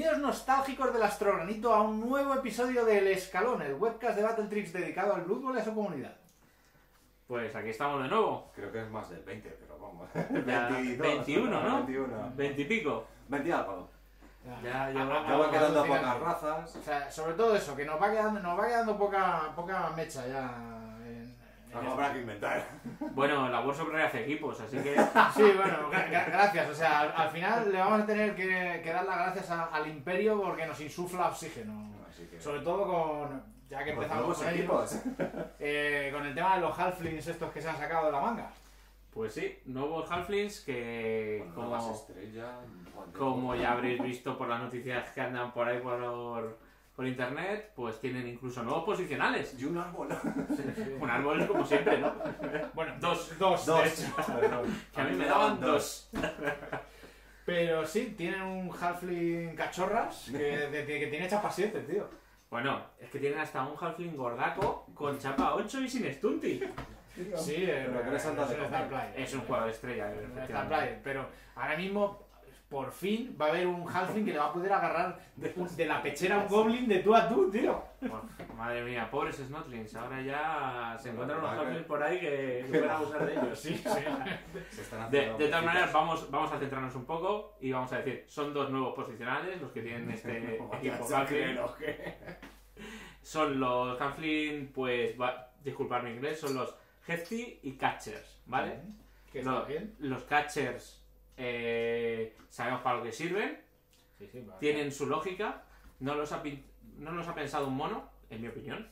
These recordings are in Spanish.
Bienvenidos nostálgicos del Astrogranito a un nuevo episodio del Escalón, el webcast de Battle Tricks dedicado al fútbol y a su comunidad. Pues aquí estamos de nuevo. Creo que es más del 20, pero vamos. Ya 22, 21, ¿no? 21. 20 y pico. 20 algo. Ya Ah, llevamos- Ya van quedando alucinante. pocas razas. O sea, sobre todo eso, que nos va quedando, nos va quedando poca, poca mecha ya. Algo habrá que inventar. Bueno, la Workshop hace equipos, así que. Sí, bueno, gra- gra- gracias. O sea, al, al final le vamos a tener que, que dar las gracias a- al Imperio porque nos insufla oxígeno. Así que. Sobre todo con. Ya que empezamos nuevos con ellos, equipos. eh, con el tema de los halflings estos que se han sacado de la manga. Pues sí, nuevos Halflings que. Como, como ya habréis visto por las noticias que andan por ahí por, por internet, pues tienen incluso nuevos posicionales. Y un árbol. Un árbol, como siempre, ¿no? Bueno, Dos. dos, de hecho. Dos. Perdón. Que a mí me daban dos. Pero sí, tienen un halfling cachorras que, de- de- que tiene chapa 7, tío. Bueno, es que tienen hasta un Halfling gordaco con chapa 8 y sin stunty. Sí, eh, Pero que es. Star Player. Es un jugador estrella, Es pero ahora mismo, por fin, va a haber un halfling que le va a poder agarrar de, la pechera a un goblin de tú a tú, tío. Bueno, madre mía, pobres Snotlings. Ahora ya se encuentran unos. Halflings por ahí que que pueden abusar de ellos. Sí, sí. Se están De, haciendo de todas maneras, vamos, vamos a centrarnos un poco y vamos a decir, son dos nuevos posicionales los que tienen este equipo Se Halfling. creen, ¿o qué? Son los Halfling, pues, va, disculpad mi inglés, son los Hefty y Catchers, ¿vale? Que No, está bien. Los Catchers eh, sabemos para lo que sirven, Sí, sí, vale. tienen su lógica, no los, ha, no los ha pensado un mono, en mi opinión.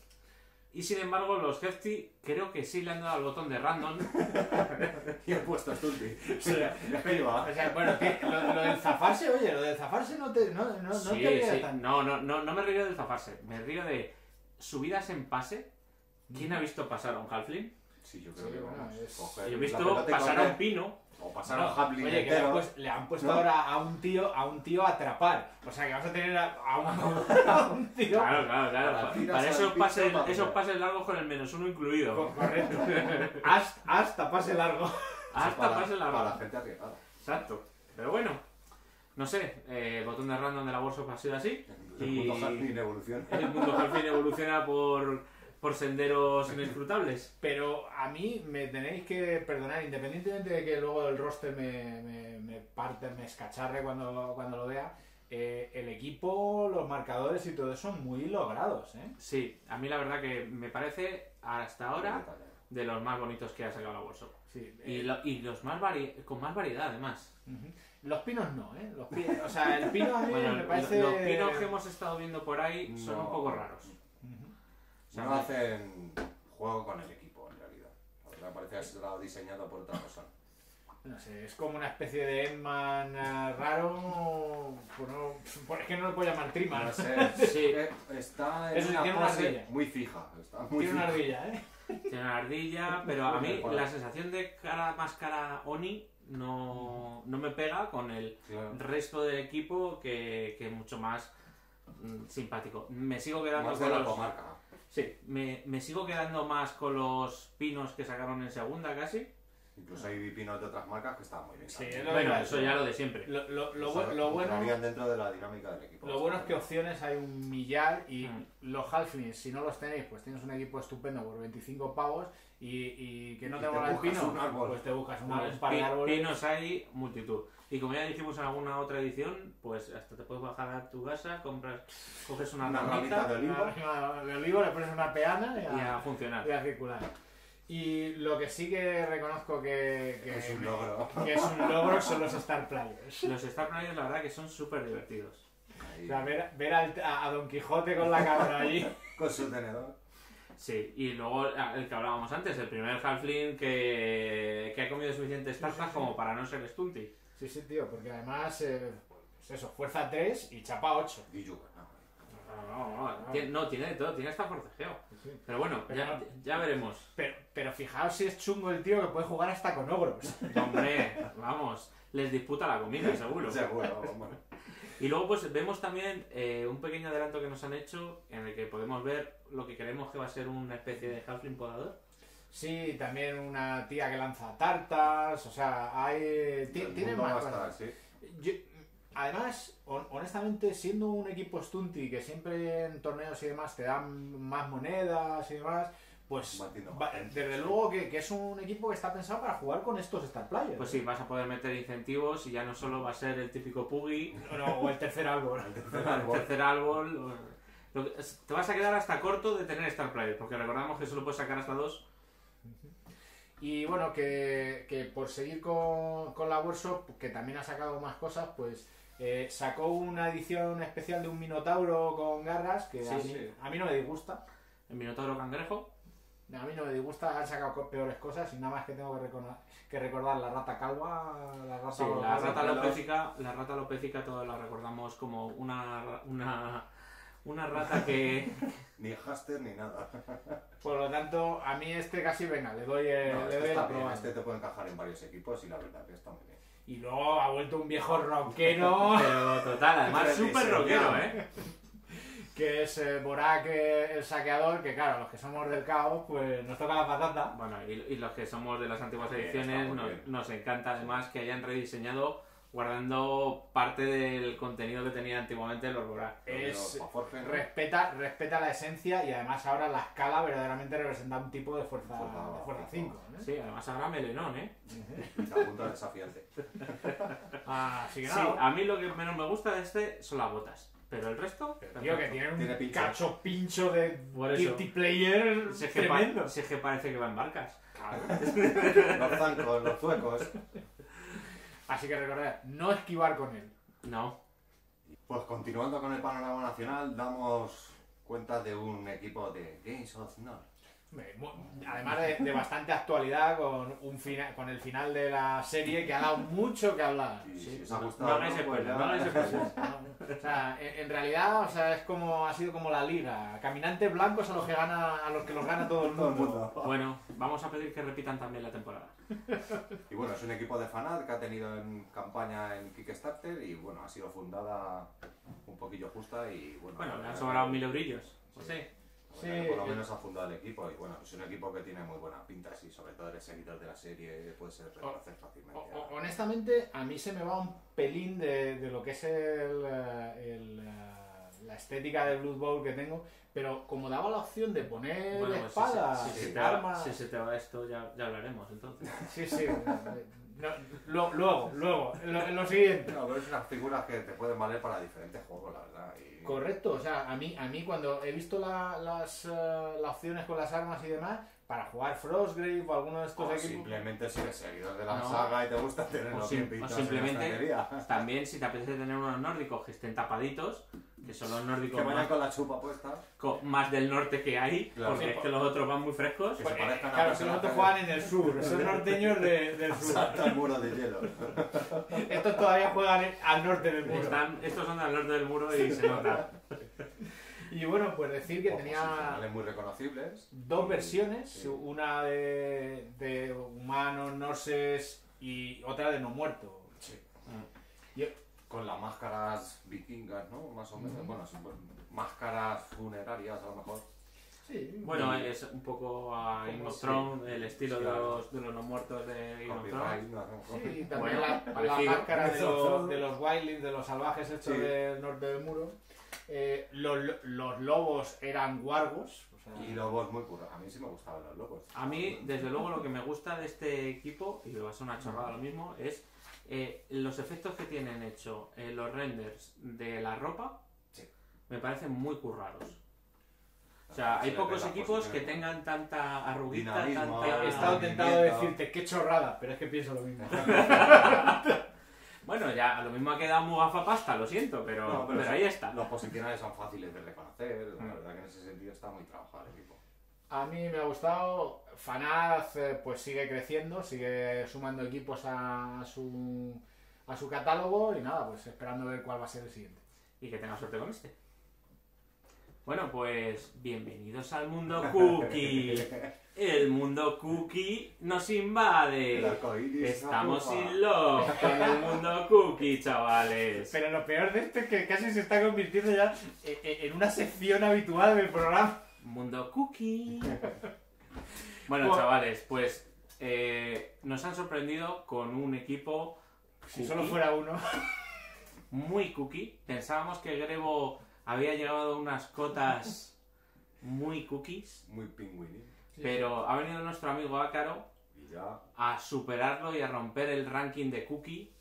Y sin embargo, los Hefty creo que sí le han dado al botón de random. Y he puesto Ahí va. O sea, bueno, que lo, lo del zafarse, oye, lo del zafarse no te, no, no, no sí, te rías sí. tan- No, no, no, no me río del zafarse, me río de subidas en pase. ¿Quién ha visto pasar a un Halfling? Sí, yo creo Sí, que bueno, vamos. es- coger Yo he visto pasar a un pino. O pasar No, a un Oye, que le han, pues- le han puesto No. ahora a un tío a un tío a atrapar. O sea que vas a tener a, a un, a un tío. Claro, claro, claro. Para esos pases, para esos pases largos con el menos uno incluido. Co- Correcto. Hasta, hasta pase largo. Hasta para, pase largo. Para la gente arriesgada. Exacto. Pero bueno, no sé, eh, el botón de random de la bolsa ha sido así. El Y- mundo Haplin evoluciona. El mundo Halfling evoluciona por, por senderos inescrutables. Pero a mí me tenéis que perdonar, independientemente de que luego el roster me, me, me parte, me escacharre cuando, cuando lo vea. eh, el equipo, los marcadores y todo eso muy logrados, ¿eh? Sí, a mí la verdad que me parece hasta ahora de los más bonitos que ha sacado la bolsa. Sí, Y, eh, lo- y los más vari- con más variedad además. Los pinos no, ¿eh? Los pinos, o sea, el pino a mí Bueno, me parece... los pinos que hemos estado viendo por ahí son No. un poco raros. O sea, No hacen juego con el equipo, en realidad. Me parece que ha sido diseñado por otra persona. No sé, es como una especie de Endman eh, raro. Pues no, pues es que no lo puedo llamar Triman. No sé, Sí. eh, está en sí, una tiene pose muy fija. Está muy Tiene una ardilla, ¿eh? Tiene una ardilla, pero a mí la sensación de cara más cara Oni no, no me pega con el Claro. resto del equipo que, que es mucho más mm, simpático. Me sigo quedando Más con de la los... comarca. Sí, me, me sigo quedando más con los pinos que sacaron en segunda casi. Incluso hay pinos de otras marcas que están muy bien. Sí, es Bueno, eso ya lo de siempre. Lo, lo, lo, O sea, bu- lo bueno, dentro de la dinámica del equipo. lo bueno es que opciones hay un millar y Mm. los Halflings, si no los tenéis, pues tienes un equipo estupendo por 25 pavos y, y que no Y te te mola el buscas pino, un árbol. pues te buscas un, un par de árboles. pinos hay multitud. Y como ya dijimos en alguna otra edición, pues hasta te puedes bajar a tu casa, compras, coges una, Una ramita ramita de olivo. Una- de olivo, le pones una peana y y a, a funcionar. y a circular. Y lo que sí que reconozco que, que- Es un logro. que es un logro son los Star Players. Los Star Players la verdad que son súper divertidos. Ahí, O sea, ver, ver al- a, a Don Quijote con la cabra allí. Con su tenedor. Sí, y luego ah, el que hablábamos antes, el primer Halfling que, que ha comido suficientes tartas como para no ser Stunty. Sí, sí, tío, porque además, eh, pues eso, fuerza 3 y chapa 8. Y Yuga, no. No, no, no, tiene, no, tiene de todo, tiene hasta forcejeo. Sí. Pero bueno, Pero ya, ya veremos. Pero, pero fijaos si es chungo el tío que puede jugar hasta con ogros. Hombre, vamos, les disputa la comida, seguro. Seguro, bueno. Y luego pues vemos también eh, un pequeño adelanto que nos han hecho en el que podemos ver lo que creemos que va a ser una especie de Halfling podador. Sí, también una tía que lanza tartas, o sea, hay... Tiene más cosas. Yo- además, hon- honestamente, siendo un equipo stunty que siempre en torneos y demás te dan más monedas y demás, pues va- desde sí. luego que, que es un equipo que está pensado para jugar con estos Star Players. Pues sí, vas a poder meter incentivos y ya no solo va a ser el típico Puggy, O, no, o el tercer árbol. el tercer árbol. te vas a quedar hasta corto de tener Star Player, porque recordamos que solo puedes sacar hasta dos. Y bueno, que, que por seguir con, con la workshop, que también ha sacado más cosas, pues eh, sacó una edición especial de un Minotauro con garras, que a, mí, sí. a mí no me disgusta. El Minotauro Cangrejo. A mí no me disgusta, han sacado peores cosas y nada más que tengo que, recordar, que recordar la rata calva, la rata, Sí, la rata pelos. lopécica, la rata todos la recordamos como una, una, una rata que... Ni haster ni nada. Por lo tanto, a mí este casi, venga, le doy, el- No, le este doy está bien, aprobado. este te puede encajar en varios equipos y la verdad que está muy bien. Y luego ha vuelto un viejo rockero. Pero total, además súper rockero, ¿eh? que es eh, Borak eh, el saqueador, que claro, los que somos del caos, pues nos toca la patata. Bueno, y, y los que somos de las antiguas ediciones, nos encanta además que hayan rediseñado guardando parte del contenido que tenía antiguamente los Borak. Es- Forge, ¿no? Respeta, respeta la esencia y además ahora la escala verdaderamente representa un tipo de fuerza, Fuerza, de fuerza fuerza. 5. ¿eh? Sí, además ahora melenón, ¿eh? La punta desafiante. Así que Sí, nada, a mí lo que menos me gusta de este son las botas. Pero el resto, tío, que tiene un Tiene pincho. cacho pincho de multiplayer Si es, que pa- tremendo. si es que parece que va en barcas. Los zancos, los zuecos. Así que recordad, no esquivar con él. No. Pues continuando con el panorama nacional, damos cuenta de un equipo de Games of North. Además de, de bastante actualidad con un fina- con el final de la serie que ha dado mucho que hablar. Sí, si os ha no- gustado, no hagáis no hagáis spoiler. O sea, en, en realidad, o sea, es como ha sido como la liga. Caminantes blancos a los que gana, a los que los gana todo el mundo. Bueno, vamos a pedir que repitan también la temporada. Y bueno, es un equipo de fanat que ha tenido en campaña en Kickstarter y bueno, ha sido fundada un poquillo justa y bueno... Bueno, le han verdad sobrado mil eurillos. Pues sí. Sí, por lo menos ha fundado el equipo y bueno, es un equipo que tiene muy buena pinta, sí, sobre todo eres seguidor de la serie, puede ser reconocer fácilmente. O- o- honestamente, a mí se me va un pelín de, de lo que es el, eh, el, eh, la estética de Blood Bowl que tengo, pero como daba la opción de poner Bueno, pues si, espadas, se- si se y te va, armas... si se te va esto, ya, ya hablaremos entonces. Sí, sí. no, lo- luego, luego, en lo, lo siguiente. No, pero es unas figuras que te pueden valer para diferentes juegos, la verdad. Y... Correcto, o sea, a mí, a mí cuando he visto la- las, eh, las opciones con las armas y demás, para jugar Frostgrave o alguno de estos O equipos... simplemente si eres seguidor de la No. saga y te gusta tenerlo O bien o en simplemente- estantería. También si te apetece tener unos nórdicos que estén tapaditos, que son los nórdicos Que vayan más, con la chupa puesta. co- más del norte que hay, Claro. porque Sí, es que los otros van muy frescos. Que Pues, se parezcan a claro, si personajes. nosotros juegan en el sur, son norteños de- del sur. Salta el muro de hielo. Estos todavía juegan en- al norte del muro. Están, estos son del norte del muro y se nota. Y bueno, pues decir que Ojos tenía muy reconocibles. dos versiones, Sí. una de, de humanos, noses y otra de no muerto. Sí. Yo- Con las máscaras vikingas, ¿no? Más o menos. Ujú. Bueno, sí, pues, máscaras funerarias a lo mejor. Sí, Bueno, es un poco a Game of Sí. El estilo Sí, de, los, de los no muertos de Game of. Sí, y también Bueno, la, máscara de los, de los wildlings, de los salvajes hechos Sí. del norte del muro. Eh, los, los lobos eran wargos. o sea, Y lobos muy currados. A mí sí me gustaban los lobos. A mí, desde luego, lo que me gusta de este equipo, y va a ser una chorrada lo mismo, es eh, los efectos que tienen hecho eh, los renders de la ropa. Sí. Me parecen muy currados. O sea, hay Sí, pocos equipos que posiciones, tengan tanta arruguita, Dinamismo, tanta... He estado Ah, tentado de decirte qué chorrada, pero es que pienso lo mismo. Bueno, ya, lo mismo ha quedado muy gafapasta, lo siento, pero, No, pero, sí, ahí está. Los posicionales son fáciles de reconocer. La Mm. verdad que en ese sentido está muy trabajado el equipo. A mí me ha gustado. Fanaz eh, pues sigue creciendo, sigue sumando equipos a su, a su catálogo y nada, pues esperando ver cuál va a ser el siguiente. Y que tenga suerte con este. Bueno, pues bienvenidos al mundo cookie. El mundo cookie nos invade. Estamos la in love con el mundo cookie, chavales. Pero lo peor de esto es que casi se está convirtiendo ya en- en en una sección habitual del programa. Mundo cookie. Bueno, chavales, pues eh, nos han sorprendido con un equipo. Si cookie. solo fuera uno. muy cookie. Pensábamos que Grebo había llegado a unas cotas muy cookies, Muy pingüini. pero ha venido nuestro amigo Ácaro a superarlo y a romper el ranking de cookie.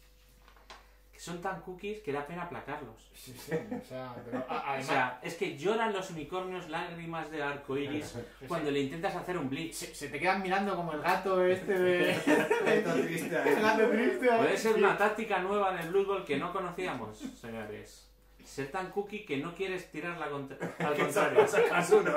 Que son tan cookies que da pena aplacarlos. Sí, sí, o sea, pero a- O además, sea, es que lloran los unicornios lágrimas de arco iris cuando le intentas hacer un blitz. se, se te quedan mirando como el gato este de... El gato triste. Puede ser una táctica nueva en el Blue Ball que no conocíamos, señores. Ser tan cookie que no quieres tirarla contra- al contrario. Sacas uno.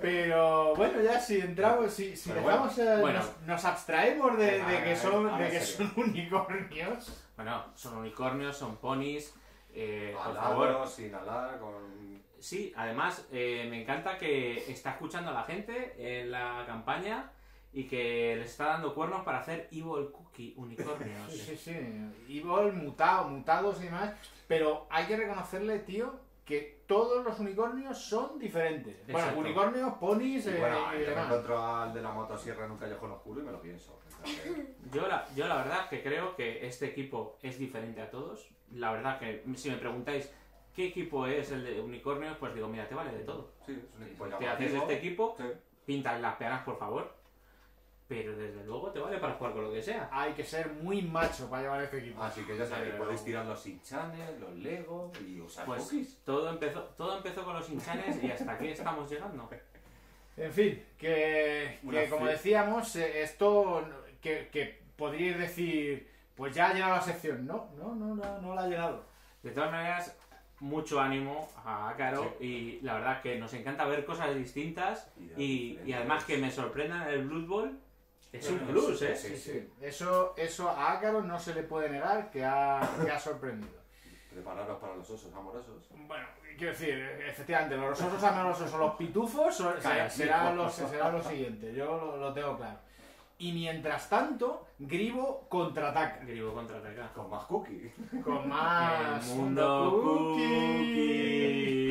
Pero bueno, ya si entramos, si, si Pero dejamos, eh, bueno. nos, nos abstraemos de, que son, de que son unicornios. Bueno, son unicornios, son ponis. eh, por favor. Sin alar, con. Sí, además eh, me encanta que está escuchando a la gente en la campaña y que les está dando cuernos para hacer Evil Cookie unicornios. Sí, sí, sí. Evil, mutado, mutados y demás. Pero hay que reconocerle, tío, que todos los unicornios son diferentes. Bueno, Exacto. unicornios, ponis Y eh, bueno, y yo me demás. encuentro al de la motosierra en un callejón oscuro y me lo pienso. Yo la, yo la verdad que creo que este equipo es diferente a todos. La verdad que si me preguntáis qué equipo es el de unicornios, pues digo, mira, te vale de todo. Sí, es un equipo Te haces este equipo, Sí. pintas las peganas, por favor. Pero desde luego te vale para jugar con lo que sea. Hay que ser muy macho para llevar este equipo. Así que ya sabéis, Pero- podéis tirar los hinchanes, los Lego y usar Pues cookies. todo empezó, todo empezó con los hinchanes y hasta aquí estamos llegando. En fin, que, que como decíamos, eh, esto que, que podríais decir, pues ya ha llenado la sección. No, no, no, no, no la ha llenado. De todas maneras, mucho ánimo a Caro y la verdad que nos encanta ver cosas distintas y, y además que me sorprendan el Blood Bowl es un plus, ¿eh? sí, Sí, sí. Eso, eso a Ácaro no se le puede negar que ha, que ha sorprendido. Prepararos para los osos amorosos. Bueno, quiero decir, efectivamente, los osos amorosos o los pitufos son- será, lo, será lo siguiente, yo lo, lo tengo claro. Y mientras tanto, Gribo contraataca Gribo contraataca. Con más cookie. con más el mundo cookie. cookie.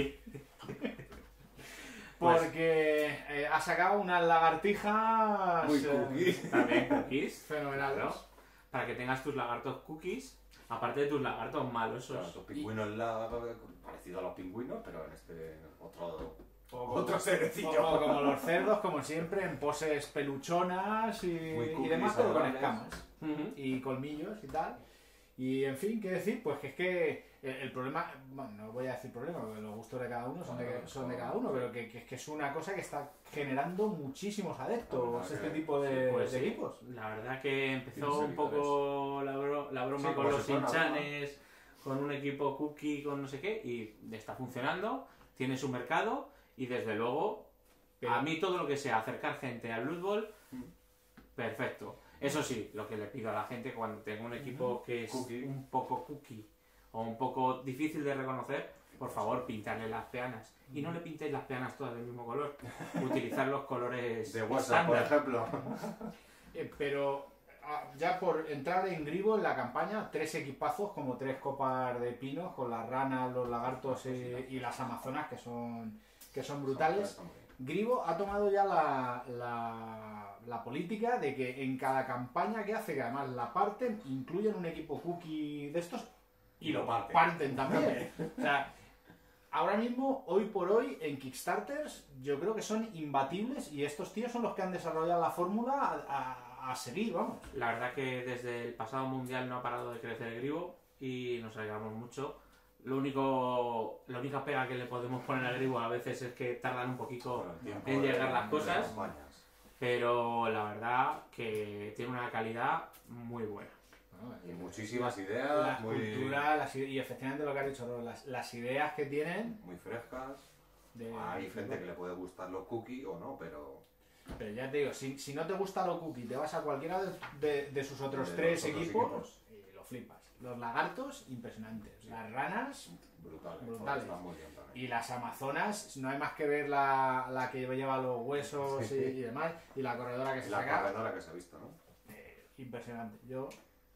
Porque eh, ha sacado unas lagartijas Muy eh, cookie. También cookies. fenomenales. Claro. Para que tengas tus lagartos cookies, aparte de tus lagartos malos. Claro, los pingüinos la- parecido a los pingüinos, pero en este otro O- otro o- cerecillo. como los cerdos, como siempre, en poses peluchonas y, y cookies, demás, pero con escamas. Y colmillos y tal. Y en fin, ¿qué decir? Pues que es que el, el problema, bueno, no voy a decir problema, porque los gustos de cada uno son de, son de cada uno, pero que, que es que es una cosa que está generando muchísimos adeptos este que- tipo de, Pues de sí, equipos. La verdad que empezó un poco la, bro- la broma Sí, con los hinchanes, con un equipo cookie, con no sé qué, y está funcionando, tiene su mercado, y desde luego, Pero- a mí todo lo que sea acercar gente al Bowl, Mm. perfecto. Eso sí, lo que le pido a la gente cuando tengo un equipo que es Cookie. un poco cookie o un poco difícil de reconocer, por favor, pintarle las peanas. Y no le pintéis las peanas todas del mismo color. Utilizar los colores De WhatsApp, por ejemplo. Eh, pero ah, ya por entrar en gribo en la campaña, tres equipazos como tres copas de pinos con las ranas, los lagartos y, y las amazonas que son, que son brutales. Gribo ha tomado ya la, la, la política de que en cada campaña que hace, que además la parten, incluyen un equipo cookie de estos Y lo parten. también. o sea, ahora mismo, hoy por hoy, en Kickstarters, yo creo que son imbatibles y estos tíos son los que han desarrollado la fórmula a, a- a seguir, vamos. La verdad que desde el pasado mundial no ha parado de crecer el gribo y nos alegramos mucho. Lo único, la única pega que le podemos poner al gribo a veces es que tardan un poquito, en llegar las cosas. pero la verdad que tiene una calidad muy buena. Y muchísimas La ideas, muy, cultura, las ide- y efectivamente lo que has dicho, las, las ideas que tienen muy frescas. de... Hay gente que le puede gustar los cookies o no, pero Pero ya te digo, si, si no te gusta lo cookie, te vas a cualquiera de, de- sus otros tres los otros equipos, equipos. y lo flipas. Los lagartos, impresionantes. Las ranas brutales. Brutales. Y las amazonas, no hay más que ver la, la que lleva los huesos Sí. y, y demás, y la corredora que se la saca. corredora que se ha visto, ¿no? eh, impresionante. Yo.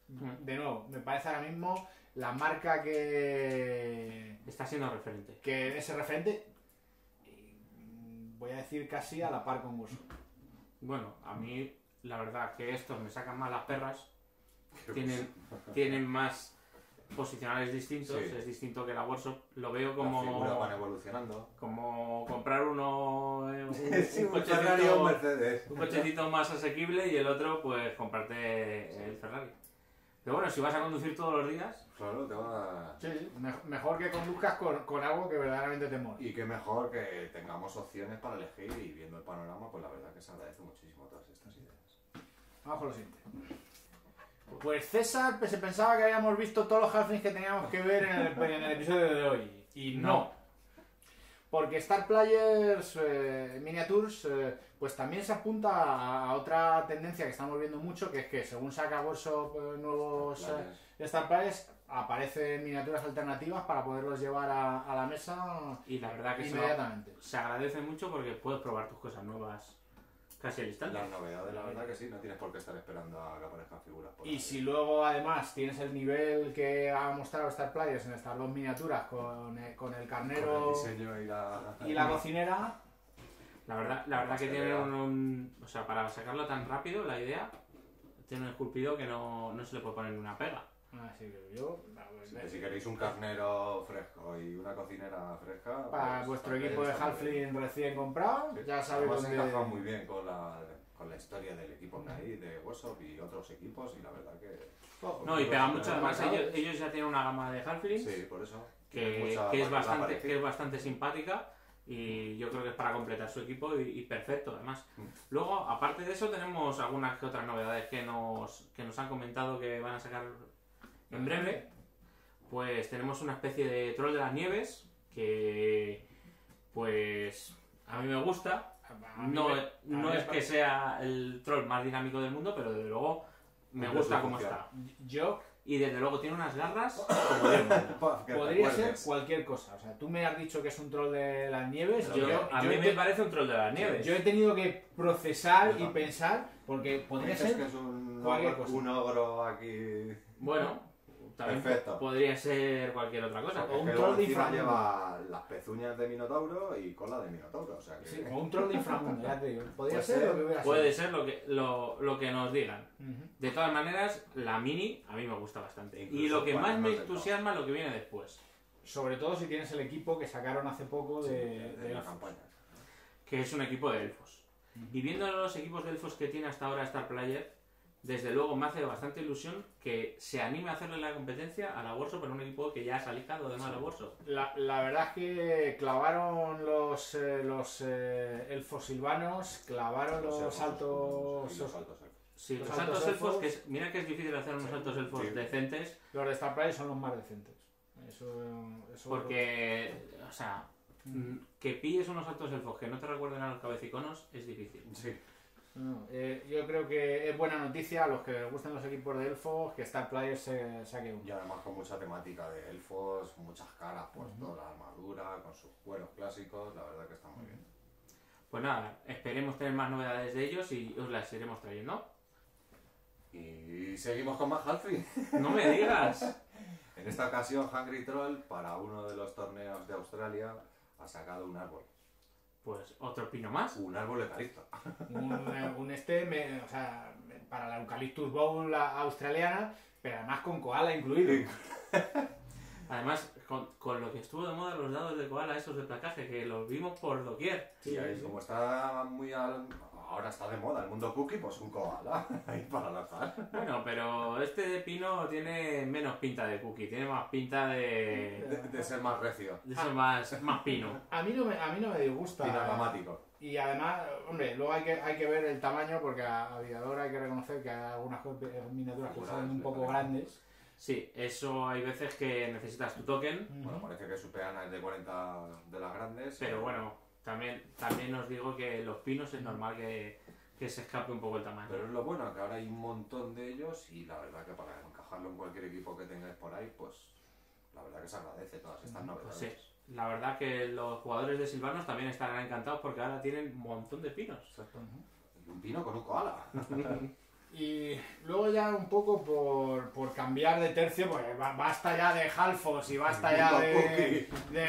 De nuevo, me parece ahora mismo la marca que, Está siendo referente. que es el referente, voy a decir casi a la par con Guso. Bueno, a mí la verdad que estos me sacan más las perras, tienen, tienen más posicionales distintos, Sí. es distinto que la workshop. Lo veo figuras van como, evolucionando. como comprar uno eh, un, Sí, un un Ferrari o un cochecito, Mercedes. un cochecito más asequible y el otro pues comprarte el Ferrari. Pero bueno, si vas a conducir todos los días, Claro, te va... Sí, me- mejor que conduzcas con, con algo que verdaderamente te mola. Y qué mejor que tengamos opciones para elegir y viendo el panorama, pues la verdad que se agradece muchísimo todas estas ideas. Vamos con lo siguiente. Pues César pues, se pensaba que habíamos visto todos los halflings que teníamos que ver en el, en el episodio de hoy. Y no. Porque Star Players eh, Miniatures eh, pues también se apunta a, a otra tendencia que estamos viendo mucho, que es que según saca Workshop eh, nuevos eh. Star Players, aparecen miniaturas alternativas para poderlos llevar a, a la mesa y la verdad que se, inmediatamente. se agradece mucho porque puedes probar tus cosas nuevas casi al instante. Las novedades, la verdad que sí, no tienes por qué estar esperando a que aparezcan figuras. por Y ahí. si luego además tienes el nivel que ha mostrado Star Players en estas dos miniaturas con, eh, con el Con carnero el y la... y la cocinera, La verdad, la verdad que tiene un, un- O sea, para sacarlo tan rápido, la idea tiene un esculpido que no, no se le puede poner ni una pega. Así que yo, Si, si queréis un carnero fresco y una cocinera fresca... para pues, vuestro equipo de está muy bien. Halfling recién comprado, Sí. ya sabéis Además dónde... encaja muy bien con la, con la historia del equipo que hay, de Workshop y otros equipos, y la verdad que... No, y pega mucho, además ellos, ellos ya tienen una gama de Halflings Sí, por eso. Que, mucha que es variedad bastante, que es bastante simpática y yo creo que es para completar su equipo y, y perfecto además. Mm. Luego, aparte de eso, tenemos algunas que otras novedades que nos, que nos han comentado que van a sacar en breve. Pues tenemos una especie de troll de las nieves que pues a mí me gusta. Mí No, me- no es que sea el troll más dinámico del mundo, pero desde luego me gusta su cómo está. Yo Y desde luego tiene unas garras como podría ser cualquier cosa. O sea, tú me has dicho que es un troll de las nieves. Yo- yo, a yo mí me parece un troll de las nieves. yo he tenido que procesar y pensar porque podría ser que es un, cualquier cosa. un ogro aquí... Bueno, también Perfecto. podría ser cualquier otra cosa. O un troll de inframundo. lleva las pezuñas de Minotauro y cola de Minotauro, o sea que... Sí, o un troll de inframundo, ya te digo. Podría Puede ser ser, lo que hubiera Puede sido. ser lo que, lo, lo que nos digan. De todas maneras, la mini a mí me gusta bastante. Incluso Y lo que más me entusiasma es lo que viene después. Sobre todo si tienes el equipo que sacaron hace poco Sí, de, de, de la elfos. campaña. que es un equipo de elfos. Y viendo los equipos de elfos que tiene hasta ahora Star Player, desde luego me hace bastante ilusión que se anime a hacerle la competencia a la Workshop en un equipo que ya ha alejado de más la. La, la verdad es que clavaron los, eh, los eh, elfos silvanos, clavaron los, elfos altos... y los altos elfos. Sí, Los los, altos altos elfos, elfos- que es- mira que es difícil hacer unos Sí, altos elfos sí. decentes, Los de Star son los más decentes. Eso, eso porque, o sea, mm, que pilles unos altos elfos que no te recuerden a los cabeciconos es difícil. Sí, No, eh, yo creo que es buena noticia a los que les gustan los equipos de elfos que Star Player se saque uno. y además con mucha temática de elfos, muchas caras por toda la armadura, con sus cueros clásicos, la verdad que está muy bien. Pues nada, esperemos tener más novedades de ellos y os las iremos trayendo. Y seguimos con más Halfling. No me digas. En esta ocasión, Hungry Troll, para uno de los torneos de Australia, ha sacado un árbol. Pues otro pino más. Un árbol eucalipto. Un, eh, un este, me- o sea, para la Eucalyptus Bowl la- australiana, pero además con koala incluido. Además, con, con lo que estuvo de moda los dados de koala, esos de placaje, que los vimos por doquier. Sí, ahí, como está muy al... Ahora está de moda el mundo cookie, pues un koala. Ahí para lanzar. Bueno, pero este de pino tiene menos pinta de cookie, tiene más pinta de. De, de ser más recio. de ser más, más pino. A mí no me, a mí no me disgusta. Pinoramático. Y además, hombre, luego hay que, hay que ver el tamaño porque a Aviador hay que reconocer que hay algunas co- miniaturas que son un poco grandes. Sí, eso hay veces que necesitas tu token, Bueno, parece que su peana es de 40 de las grandes. pero bueno, también, también os digo que los pinos es normal que, que se escape un poco el tamaño. Pero es lo bueno, que ahora hay un montón de ellos y la verdad que para encajarlo en cualquier equipo que tengáis por ahí, pues la verdad que se agradece todas estas Pues novedades. sí, la verdad que los jugadores de Silvanos también estarán encantados porque ahora tienen un montón de pinos. Exacto. Y un pino con un koala. Y luego ya un poco por, por cambiar de tercio, pues ba- basta ya de halfos y basta ya de, de,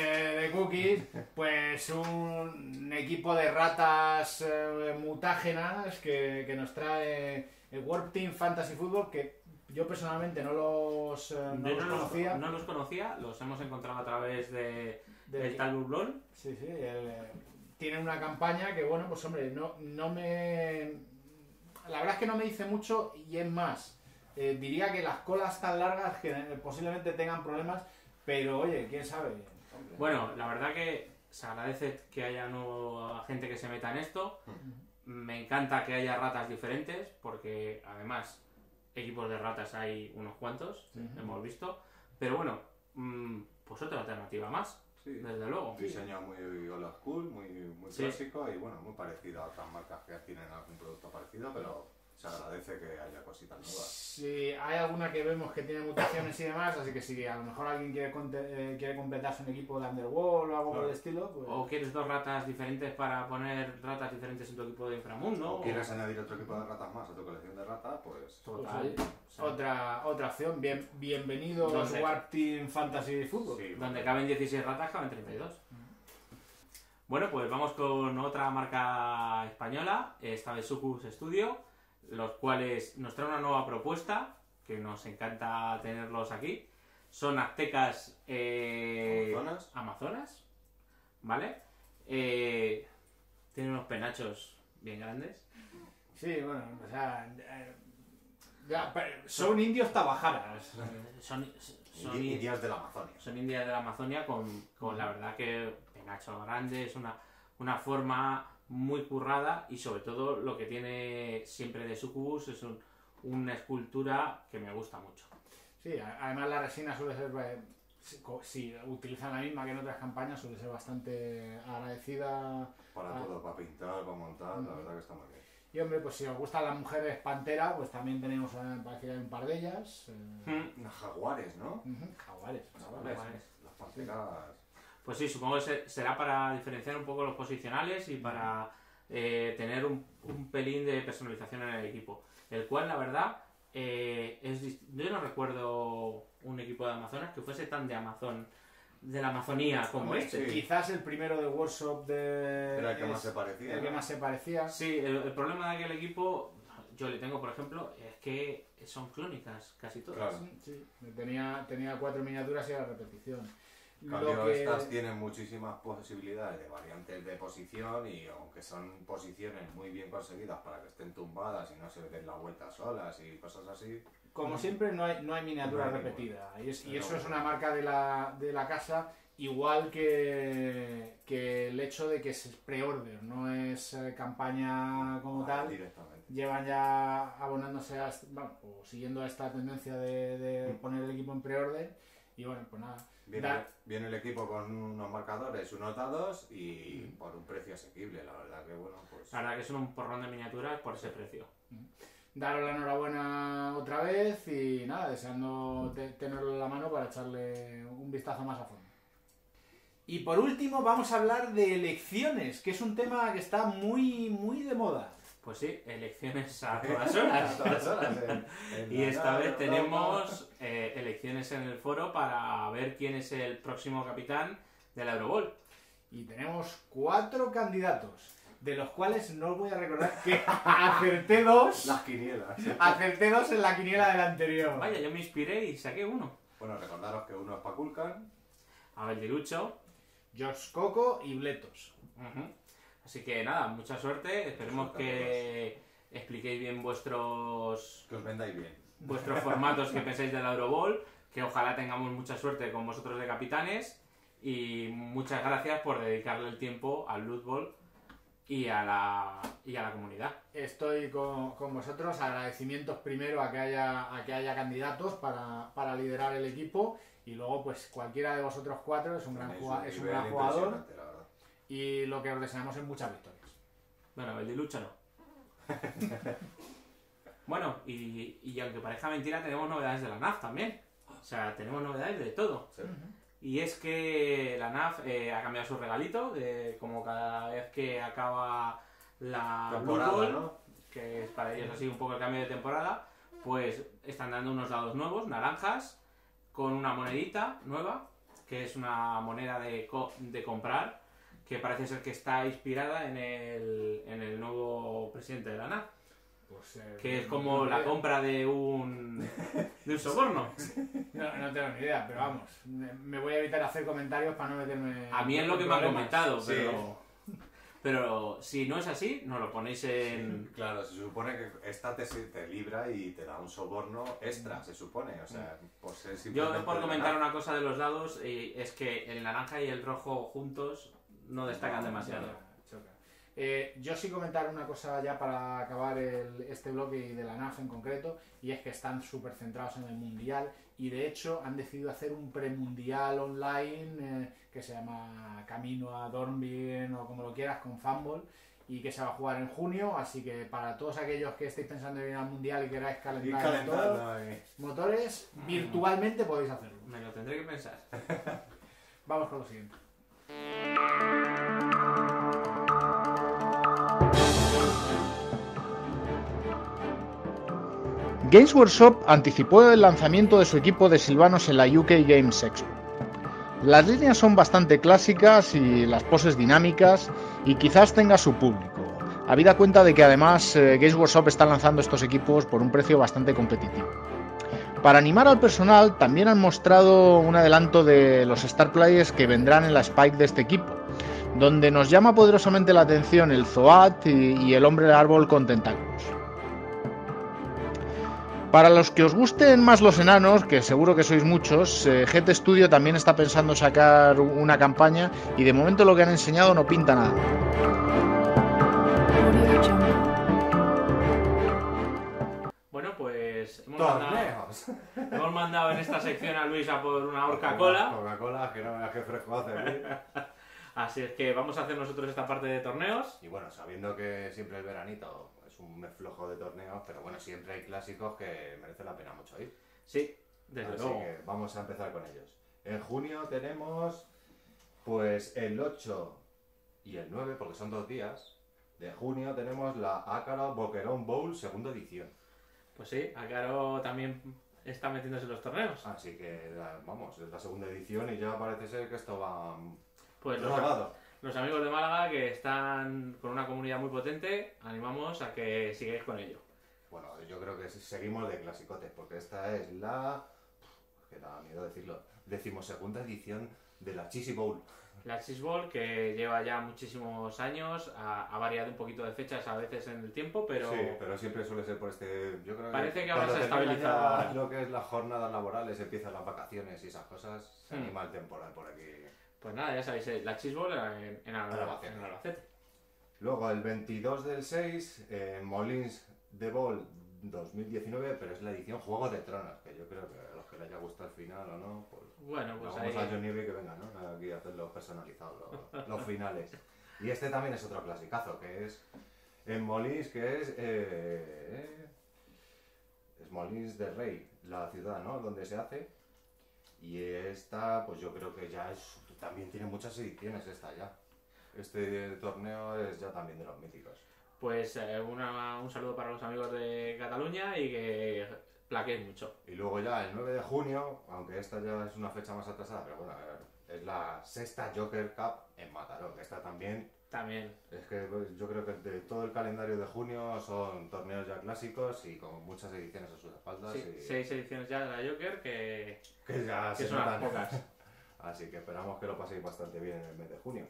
de cookies, pues un equipo de ratas eh, mutágenas que, que nos trae el Warp Team Fantasy Football que yo personalmente no los, eh, no los no los, conocía. no los conocía, los hemos encontrado a través de, de- del tal Burlón. Sí, sí. el, eh, tienen una campaña que, bueno, pues hombre, no, no me. La verdad es que no me dice mucho y es más. eh, diría que las colas tan largas que eh, posiblemente tengan problemas, pero oye, quién sabe. Hombre. Bueno, la verdad que se agradece que haya nueva gente que se meta en esto. Me encanta que haya ratas diferentes, porque además equipos de ratas hay unos cuantos, hemos visto. Pero bueno, mm, pues otra alternativa más, Sí. desde luego. Un diseño muy old school, muy, muy Sí. clásico y bueno, muy parecido a otras marcas que tienen algún producto parecido, pero se agradece que haya cositas nuevas. Sí, hay alguna que vemos que tiene mutaciones y demás, así que si a lo mejor alguien quiere, eh, quiere completarse un equipo de Underworld o algo por el estilo, pues. O quieres dos ratas diferentes para poner ratas diferentes en tu equipo de inframundo. O quieres añadir otro equipo de ratas más a tu colección de ratas, pues Total. Pues, Otra, otra opción, Bien, bienvenidos ¿Dónde? Warp Team Fantasy Football. sí, Donde caben 16 ratas, caben 32. Bueno, pues vamos con otra marca española, esta vez Sucus Studio, los cuales nos traen una nueva propuesta, que nos encanta tenerlos aquí. Son aztecas eh, Amazonas. amazonas, ¿vale? Eh, tienen unos penachos bien grandes. Sí, bueno, o sea. eh, ya, son indios tabajaras. Son, son, Indi- Indias de la Amazonia. son indias de la Amazonia con, con la verdad que penacho grande, es una, una forma muy currada y sobre todo lo que tiene siempre de Sucubus es un- una escultura que me gusta mucho. Sí, además la resina suele ser. eh, si, utilizan la misma que en otras campañas, suele ser bastante agradecida. Para Ah. todo, para pintar, para montar, la verdad que está muy bien. Y hombre, pues si os gustan las mujeres pantera, pues también tenemos, eh, me parece que hay un par de ellas. eh, Mm, Unas jaguares, ¿no? jaguares. Jaguares. Las panteras. Pues sí, supongo que se- será para diferenciar un poco los posicionales y para eh, tener un, un pelín de personalización en el equipo. El cual, la verdad, eh, es yo no recuerdo un equipo de Amazonas que fuese tan de Amazon, de la Amazonía como Hombre, este. sí. Quizás el primero de Workshop de. Era el que más se parecía. el que más se parecía. Sí, el, el problema de aquel equipo, yo le tengo, por ejemplo, es que son clónicas casi todas. Claro. Sí, sí. Tenía, tenía cuatro miniaturas y era repetición. Cambio, que- estas tienen muchísimas posibilidades de variantes de posición y aunque son posiciones muy bien conseguidas para que estén tumbadas y no se den la vuelta solas y cosas así, Como siempre, no hay, no hay miniatura No repetida. Y, es- y eso es una marca de la, de la casa, igual que, que el hecho de que es pre-order, no es eh, campaña como vale, tal. directamente. Llevan ya abonándose a, bueno, o siguiendo esta tendencia de, de Mm. poner el equipo en pre-order. Y bueno, pues nada. Viene, Da- viene el equipo con unos marcadores, unos dados y Mm. por un precio asequible, la verdad que bueno, pues... La verdad que son un porrón de miniaturas por ese precio. Daros la enhorabuena otra vez y nada, deseando te- tenerlo en la mano para echarle un vistazo más a fondo. Y por último vamos a hablar de elecciones, que es un tema que está muy, muy de moda. Pues sí, elecciones a todas horas. A todas horas, en- en Y esta vez tenemos eh, elecciones en el foro para ver quién es el próximo capitán de la Euroball. Y tenemos cuatro candidatos, de los cuales no os voy a recordar que acerté dos, Las quinielas. acerté dos en la quiniela del anterior. Vaya, yo me inspiré y saqué uno. Bueno, recordaros que uno es Paculcan, Abel Dirucho. George Coco y Bletos. Ujú. Así que nada, mucha suerte. Esperemos que expliquéis bien vuestros que os vendáis bien. vuestros formatos que pensáis de la Euroball, que ojalá tengamos mucha suerte con vosotros de capitanes y muchas gracias por dedicarle el tiempo al Loot Ball y a la, y a la comunidad. Estoy con, con vosotros. Agradecimientos primero a que haya, a que haya candidatos para, para liderar el equipo. Y luego, pues cualquiera de vosotros cuatro es un gran, un es un gran jugador. Y lo que os deseamos es muchas victorias. Bueno, el de lucha no. bueno, y, y aunque parezca mentira, tenemos novedades de la NAF también. O sea, tenemos novedades de todo. Sí. Y es que la NAF eh, ha cambiado su regalito, de, como cada vez que acaba la Temporada, que es para ellos así un poco el cambio de temporada, pues están dando unos dados nuevos, naranjas, con una monedita nueva, que es una moneda de, co- de comprar, que parece ser que está inspirada en el, en el nuevo presidente de la NAF. Pues, eh, Que es como la compra de un, de un soborno. No, no tengo ni idea, pero vamos. Me voy a evitar hacer comentarios para no meterme. A mí es lo que me han comentado, Sí. pero... Pero si no es así, nos lo ponéis en... Claro, se supone que esta te, te libra y te da un soborno extra, se supone. O sea, por ser Yo por comentar una cosa de los dados, y es que el naranja y el rojo juntos no destacan demasiado. Choca. Eh, yo sí comentar una cosa ya para acabar el- este bloque y de la NAF en concreto, y es que están súper centrados en el mundial y de hecho han decidido hacer un premundial online eh, que se llama Camino a Dornbirn o como lo quieras con Fanball y que se va a jugar en junio, así que para todos aquellos que estéis pensando en ir al mundial y queráis Y calentar motores, motores, virtualmente podéis hacerlo. Me lo tendré que pensar. Vamos con lo siguiente. Games Workshop anticipó el lanzamiento de su equipo de silvanos en la UK Games Expo. Las líneas son bastante clásicas y las poses dinámicas y quizás tenga su público. Habida cuenta de que además eh, Games Workshop está lanzando estos equipos por un precio bastante competitivo. Para animar al personal también han mostrado un adelanto de los Star Players que vendrán en la Spike de este equipo, donde nos llama poderosamente la atención el Zoat y, y el hombre de árbol con tentáculos. Para los que os gusten más los enanos, que seguro que sois muchos, eh, GT Studio también está pensando sacar una campaña y de momento lo que han enseñado no pinta nada. Bueno, pues hemos mandado, ¡Torneos! hemos mandado en esta sección a Luis a por una horca cola. Coca-Cola, que no qué fresco hace. Así es que vamos a hacer nosotros esta parte de torneos. Y bueno, sabiendo que siempre el veranito es un mes flojo de torneos, pero bueno, siempre hay clásicos que merece la pena mucho ir. Sí, desde Así luego. que vamos a empezar con ellos. En junio tenemos pues el 8 y el 9, porque son dos días. De junio tenemos la Ácara Boquerón Bowl segunda edición. Pues sí, Acaro también está metiéndose en los torneos. Así que la- vamos, es la segunda edición y ya parece ser que esto va Pues los, rodado. Los amigos de Málaga que están con una comunidad muy potente, animamos a que sigáis con ello. Bueno, yo creo que seguimos de clasicotes, porque esta es la. que da miedo decirlo. Decimosegunda edición de la Cheesy Bowl. La Cheese Ball, que lleva ya muchísimos años, ha, ha variado un poquito de fechas a veces en el tiempo, pero Sí, pero siempre suele ser por este. Yo creo Parece que ahora se ha estabilizado. Lo que es las jornadas laborales, empiezan las vacaciones y esas cosas, se Hmm. anima el temporal por aquí. Pues nada, ya sabéis, eh, la Cheese Ball en, en, Alba- Albacete. en Albacete. Luego, el 22 del 6, en Molins de Ball 2019, pero es la edición Juego de Tronos, que yo creo que a los que les haya gustado el final o no, pues Bueno, pues Vamos ahí... a Johnny B que venga, ¿no? Aquí a hacer los personalizados, los, los finales. Y este también es otro clasicazo, que es en Molins, que es... Eh, es Molins de Rey, la ciudad, ¿no? Donde se hace. Y esta, pues yo creo que ya es... También tiene muchas ediciones esta ya. Este torneo es ya también de los míticos. Pues eh, una- un saludo para los amigos de Cataluña y que plaquéis mucho. Y luego ya el 9 de junio, aunque esta ya es una fecha más atrasada, pero bueno, es la sexta Joker Cup en Mataró, que esta también También. Es que pues, yo creo que de todo el calendario de junio son torneos ya clásicos y con muchas ediciones a sus espaldas. Sí, y seis ediciones ya de la Joker que, que ya que se son las notan. pocas. Así que esperamos que lo paséis bastante bien en el mes de junio.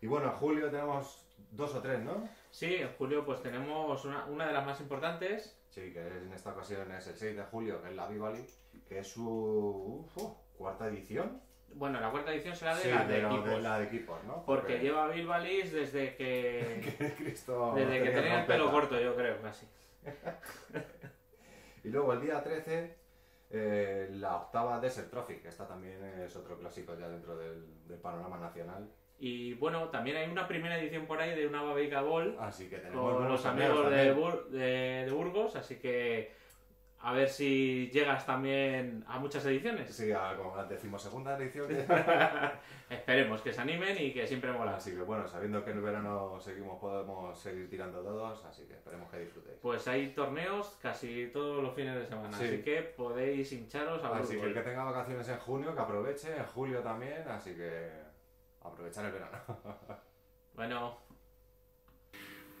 Y bueno, en julio tenemos dos o tres, ¿no? Sí, en julio pues tenemos una, una de las más importantes. Sí, que en esta ocasión es el 6 de julio, que es la Vivali, que es su uf, cuarta edición. Bueno, la cuarta edición será de Sí, la de, de, equipos. de la de equipos, ¿no? Porque lleva Bilbalis desde que... Cristo desde que tenía el pelo corto, yo creo, casi. Y luego el día 13, eh, la octava Desert que esta también es otro clásico ya dentro del, del panorama nacional. Y bueno, también hay una primera edición por ahí de una Babica Ball Así que tenemos con los amigos de. Bur- de- de Burgos, así que a ver si llegas también a muchas ediciones. Sí, a- como la decimosegunda edición. Esperemos que se animen y que siempre mola. así que bueno, sabiendo que en el verano seguimos, podemos seguir tirando todos, así que esperemos que disfrutéis. Pues hay torneos casi todos los fines de semana, Sí. así que podéis hincharos a Así que el que tenga vacaciones en junio, que aproveche, en julio también, así que aprovechar el verano. Bueno,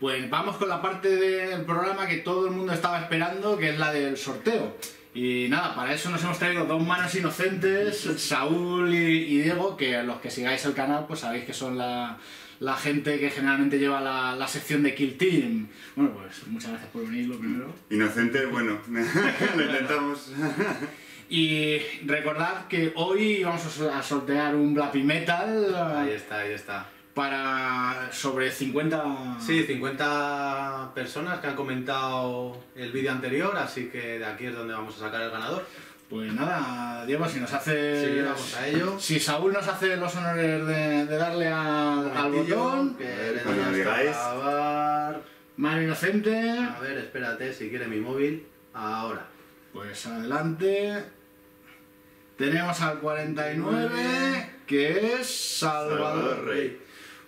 Pues vamos con la parte del programa que todo el mundo estaba esperando, que es la del sorteo. Y nada, para eso nos hemos traído dos manos inocentes, Saúl y, y Diego, que los que sigáis el canal pues sabéis que son la, la gente que generalmente lleva la, la sección de Kill Team. Bueno, pues muchas gracias por venir, lo primero. Inocente, bueno, lo intentamos. Y recordad que hoy vamos a so- a sortear un Blappy Metal Ahí está, ahí está. Para sobre 50... Sí, 50 personas que han comentado el vídeo anterior, así que de aquí es donde vamos a sacar el ganador. Pues nada, Diego, si nos hace... Sí, vamos a ello. Si Saúl nos hace los honores de, de darle al, al botón, que ver, le cuando mano inocente, A ver, espérate, si quiere mi móvil. Ahora. pues adelante. Tenemos al 49, que es Salvador. Salvador Rey.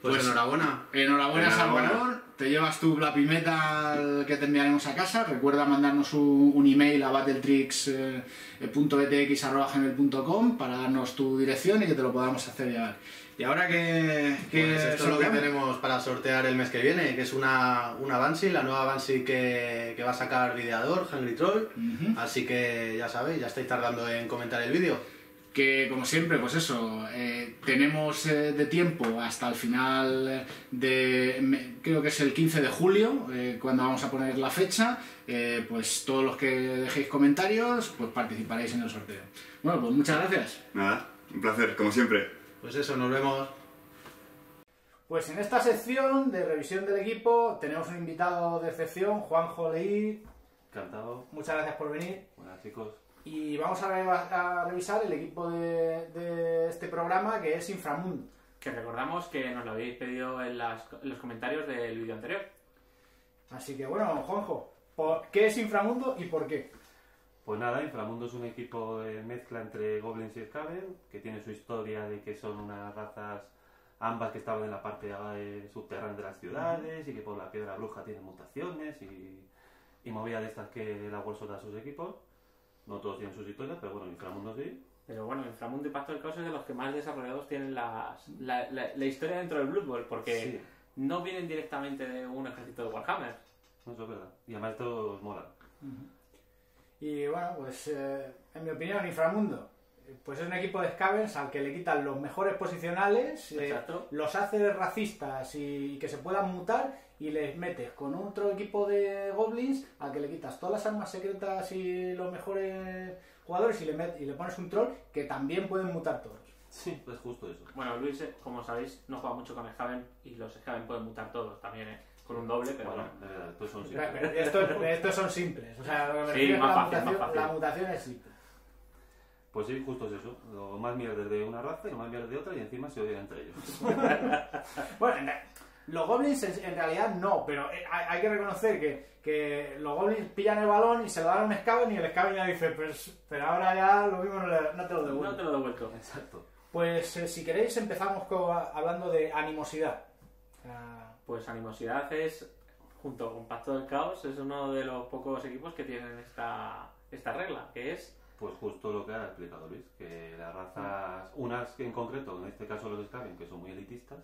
Pues, Pues- enhorabuena. Enhorabuena, Enhorabuena. Salvador. Te llevas tu Blappy Metal que te enviaremos a casa. Recuerda mandarnos un, un email a battletricks.btx.gmail.com para darnos tu dirección y que te lo podamos hacer llegar. Y ahora que, que Pues esto es lo que tenemos para sortear el mes que viene, que es una, una Banshee, la nueva Banshee que, que va a sacar Videador, Hungry Troll. Así que ya sabéis, ya estáis tardando en comentar el vídeo. Que como siempre, pues eso, eh, tenemos eh, de tiempo hasta el final de, me- creo que es el 15 de julio, eh, cuando vamos a poner la fecha, eh, pues todos los que dejéis comentarios, pues participaréis en el sorteo. Bueno, pues muchas gracias. Nada, un placer, como siempre. Pues eso, nos vemos. Pues en esta sección de revisión del equipo tenemos un invitado de excepción, Juanjo Leí. Encantado. Muchas gracias por venir. Buenas chicos. Y vamos a, re- a revisar el equipo de, de este programa que es Inframundo. Que recordamos que nos lo habéis pedido en, las- en los comentarios del vídeo anterior. Así que bueno, Juanjo, ¿por ¿qué es Inframundo y por qué? Pues nada, Inframundo es un equipo de mezcla entre Goblins y Skaven, que tiene su historia de que son unas razas ambas que estaban en la parte subterránea de las ciudades y que por la piedra bruja tienen mutaciones y, y movida de estas que la World da a sus equipos. No todos tienen sus historias, pero bueno, Inframundo sí. Pero bueno, Inframundo y Pacto del Caos es de los que más desarrollados tienen las- la, la- la historia dentro del Blood Bowl, porque Sí, no vienen directamente de un ejército de Warhammer. eso es verdad. Y además estos molan. Y bueno, pues eh, en mi opinión, Inframundo, eh, pues es un equipo de Scavens al que le quitan los mejores posicionales, eh, los hace racistas y, que se puedan mutar y les metes con otro equipo de Goblins al que le quitas todas las armas secretas y los mejores jugadores y le, met- y le pones un troll que también pueden mutar todos. Sí, es justo eso. Bueno, Luis, eh, como sabéis, no juega mucho con Skaven y los Skaven pueden mutar todos también, eh, con un doble, pero Bueno, bueno. de verdad, estos son Pero simples. estos, estos son simples, o sea, lo que me Sí, más la, fácil, más mutación, fácil. la mutación es simple. Pues sí, justo es eso. Lo más mierda de una raza y lo más mierda de otra y encima se odian entre ellos. Bueno, los goblins en, en realidad no, pero eh, hay, hay que reconocer que, que los goblins pillan el balón y se lo dan a un Skaven y el Skaven ya dice, pues, pero ahora ya lo mismo no, le- no te lo devuelvo. No te lo devuelto. Exacto. Pues eh, si queréis empezamos con- hablando de animosidad. Ah, Pues Animosidad es, junto con Pacto del Caos, es uno de los pocos equipos que tienen esta, esta regla, que es Pues justo lo que ha explicado Luis, que las razas, unas que en concreto, en este caso los Skaven, que son muy elitistas,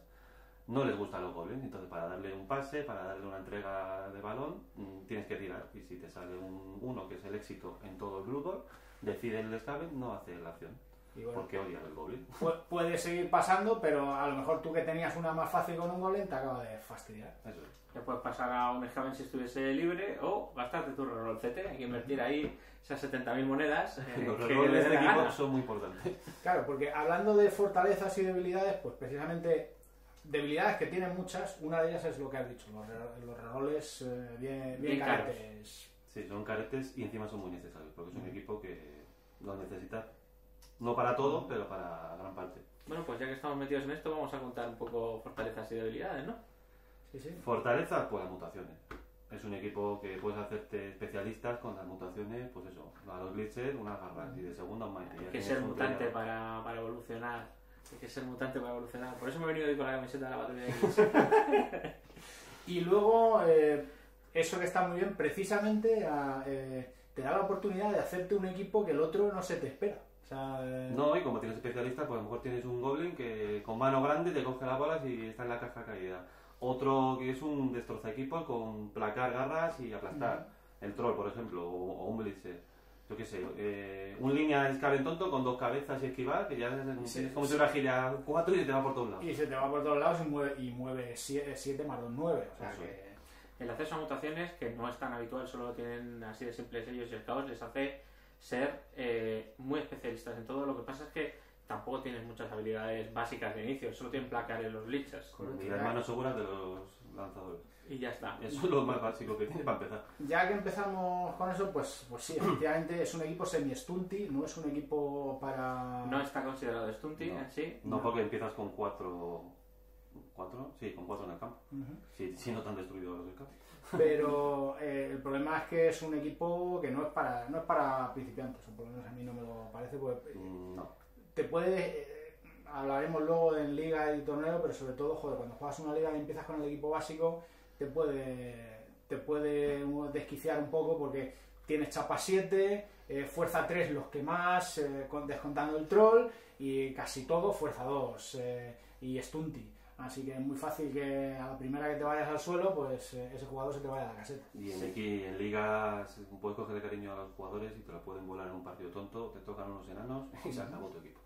no les gustan los goblins, entonces para darle un pase, para darle una entrega de balón, mm, tienes que tirar, y si te sale un uno que es el éxito en todo el Ball, decide el Skaven no hacer la acción, y bueno, porque odia al goblin. pu- puede seguir pasando, pero a lo mejor tú que tenías una más fácil con un goblin te acaba de fastidiar. Eso es. que puedes pasar a un Skaven si estuviese libre o gastarte tu hay que invertir ahí esas 70.000 monedas eh, Los que la equipo gana. son muy importantes. Claro, porque hablando de fortalezas y debilidades, pues precisamente debilidades que tienen muchas, una de ellas es lo que has dicho, los, re- los reroles eh, bien, bien, Bien caros. caretes. Sí, son caretes y encima son muy necesarios, porque es un equipo que lo necesita, no para todo, pero para gran parte. Bueno, pues ya que estamos metidos en esto, vamos a contar un poco fortalezas y debilidades, ¿no? Sí, sí. Fortaleza, pues las mutaciones. Es un equipo que puedes hacerte especialistas con las mutaciones, pues eso, a los Blitzer, unas garras, y de segunda un Hay que ser mutante para, para evolucionar. Hay que ser mutante para evolucionar. Por eso me he venido hoy con la camiseta de la batería de X. Y luego, eh, eso que está muy bien, precisamente a, eh, te da la oportunidad de hacerte un equipo que el otro no se te espera. O sea, eh, No, y como tienes especialistas, pues a lo mejor tienes un Goblin que con mano grande te coge las bolas y está en la caja caída. Otro que es un destroza equipo con placar garras y aplastar. El troll, por ejemplo, o, o un blitzer. Yo qué sé, eh, un línea escaben tonto con dos cabezas y esquivar, que ya es, Sí, es como sí. si una gira 4 y te va por todos lados. Y se te va por todos lados y mueve, y mueve 7 más 2, 9. O sea Eso que. El acceso a mutaciones, que no es tan habitual, solo lo tienen así de simples ellos y el caos, les hace ser eh, muy especialistas en todo. Lo que pasa es que tampoco tienen muchas habilidades básicas de inicio, solo tienen placar en los bleachers. Y las manos seguras de los lanzadores. Y ya está. Eso es lo más básico que tiene para empezar. Ya que empezamos con eso, pues, pues sí, efectivamente es un equipo semi-stunty, no es un equipo para. No está considerado stunty No. en sí. No porque empiezas con cuatro... ¿Cuatro? Sí, con cuatro en el campo. Ujú. Si, si no te han destruido los del campo. Pero eh, el problema es que es un equipo que no es para no es para principiantes, o por lo menos a mí no me lo parece, porque Mm, No. te puede. eh, hablaremos luego en liga y torneo, pero sobre todo, joder, cuando juegas una liga y empiezas con el equipo básico, te puede, te puede desquiciar un poco porque tienes chapa 7, eh, fuerza 3 los que más, eh, con- descontando el troll, y casi todo fuerza 2 eh, y stunty. Así que es muy fácil que a la primera que te vayas al suelo, pues eh, ese jugador se te vaya a la caseta. Y en, aquí, en ligas puedes cogerle cariño a los jugadores y te lo pueden volar en un partido tonto, te tocan unos enanos y se acabó tu equipo.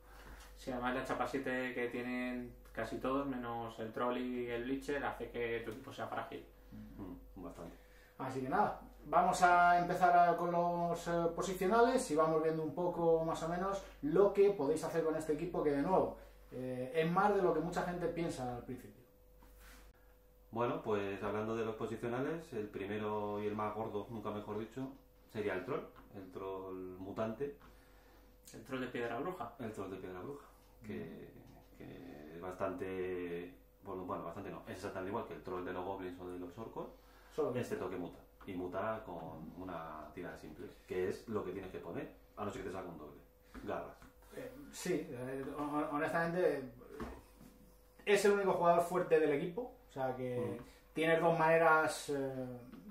Sí, además la chapa 7 que tienen casi todos, menos el troll y el bleacher, hace que tu equipo sea frágil. Mm, bastante. Así que nada, vamos a empezar a- con los eh, posicionales y vamos viendo un poco más o menos lo que podéis hacer con este equipo que de nuevo eh, es más de lo que mucha gente piensa al principio. Bueno, pues hablando de los posicionales, el primero y el más gordo, nunca mejor dicho, sería el troll, el troll mutante, El troll de piedra bruja. el troll de piedra bruja, que, que es bastante, bueno, bueno, bastante no, es exactamente igual que el troll de los goblins o de los orcos, Solo que excepto que muta, y muta con una tirada simple, que es lo que tienes que poner, a no ser que te salga un doble, garras. Eh, sí, eh, hon- honestamente eh, es el único jugador fuerte del equipo, o sea que tienes dos maneras eh,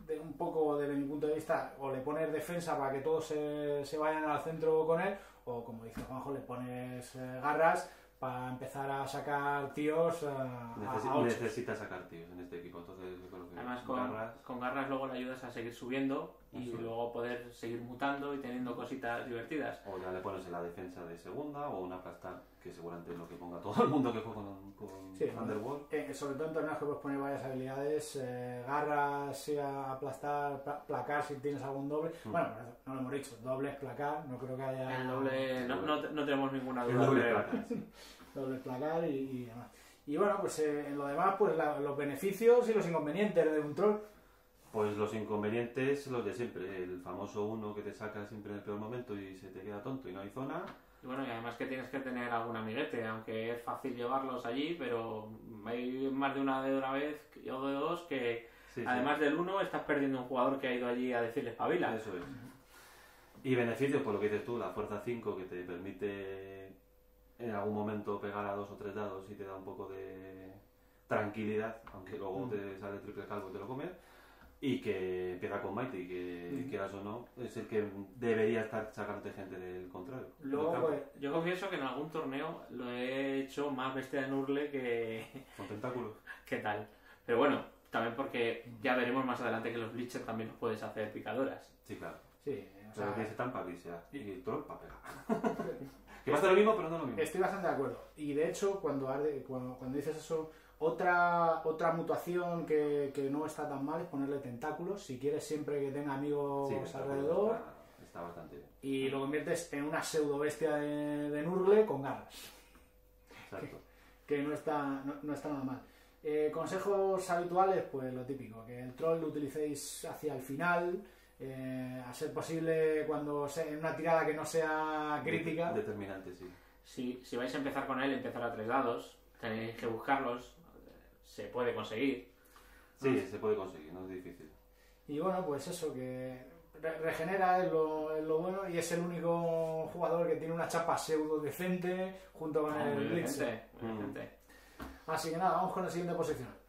de un poco desde mi punto de vista, o le pones defensa para que todos se, se vayan al centro con él, o como dice Juanjo, le pones eh, garras para empezar a sacar tíos a, a- Necesi- a ocho. necesitas sacar tíos en este equipo, entonces Además, con garras, con garras luego le ayudas a seguir subiendo y Eso luego poder seguir mutando y teniendo cositas divertidas. o ya le pones en la defensa de segunda, o una aplastar, que seguramente es lo que ponga todo el mundo que juega con, con Sí, Underworld. Eh, sobre todo en torneos que puedes poner varias habilidades, eh, garras, a aplastar, pla- placar si tienes algún doble. Mm. Bueno, no lo hemos dicho, doble es placar, no creo que haya El doble, no, no, no tenemos ninguna El duda. doble creo. placa, sí. doble placar y, y demás. Y bueno, pues eh, en lo demás, pues la- los beneficios y los inconvenientes de un troll. Pues los inconvenientes, los de siempre. El famoso uno que te saca siempre en el peor momento y se te queda tonto y no hay zona. Y bueno, y además que tienes que tener algún amiguete, aunque es fácil llevarlos allí, pero hay más de una de una vez o de dos que Sí, sí. además del uno estás perdiendo un jugador que ha ido allí a decirle espabila. Eso es. Y beneficios, por lo que dices tú, la fuerza 5 que te permite en algún momento pegar a dos o tres dados y te da un poco de tranquilidad, aunque luego Mm. te sale triple calvo y te lo comes. Y que empieza con Mighty, que Mm. quieras o no, es el que debería estar sacándote gente del contrario. Luego, del pues, Yo confieso que en algún torneo lo he hecho más bestia de Nurle que, Con tentáculos. que tal. Pero bueno, también porque ya veremos más adelante que los Bleachers también los puedes hacer picadoras. Sí, claro. Sí, o sea, que se tampa sea. Y el troll para pegar. que va a ser lo mismo, pero no lo mismo. estoy bastante de acuerdo. Y de hecho, cuando, arde- cuando, cuando dices eso, otra, otra mutación que, que no está tan mal es ponerle tentáculos. Si quieres siempre que tenga amigos Sí, alrededor. Está, está bastante bien. Y lo conviertes en una pseudo bestia de, de Nurgle con garras. Exacto. que no está, no, no está nada mal. Eh, consejos habituales, pues lo típico, que el troll lo utilicéis hacia el final, eh, a ser posible cuando sea en una tirada que no sea crítica. Determinante, sí. Si, si vais a empezar con él, empezar a tres dados, tenéis que buscarlos, se puede conseguir. Sí, se puede conseguir, no es difícil. Y bueno, pues eso, que re- regenera es lo, es lo bueno y es el único jugador que tiene una chapa pseudo decente junto con el Muy Blitzer. Mm. Así que nada, vamos con la siguiente posición.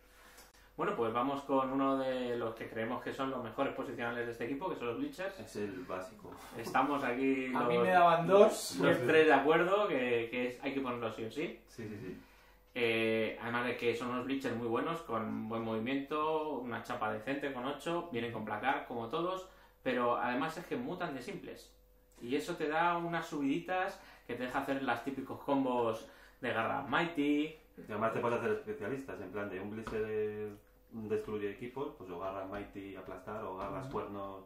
Bueno, pues vamos con uno de los que creemos que son los mejores posicionales de este equipo, que son los Bleachers. Es el básico. Estamos aquí A los, mí me daban dos. los tres de acuerdo que, que es- hay que ponerlo sí o sí. Sí, sí, sí. Eh, además de que son unos bleachers muy buenos, con buen movimiento, una chapa decente con 8, vienen con placar como todos, pero además es que mutan de simples. Y eso te da unas subiditas que te deja hacer las típicos combos de garra mighty. Y además te puedes hacer especialistas, en plan de un blister eh, destruye equipos, pues o garras mighty aplastar o garras cuernos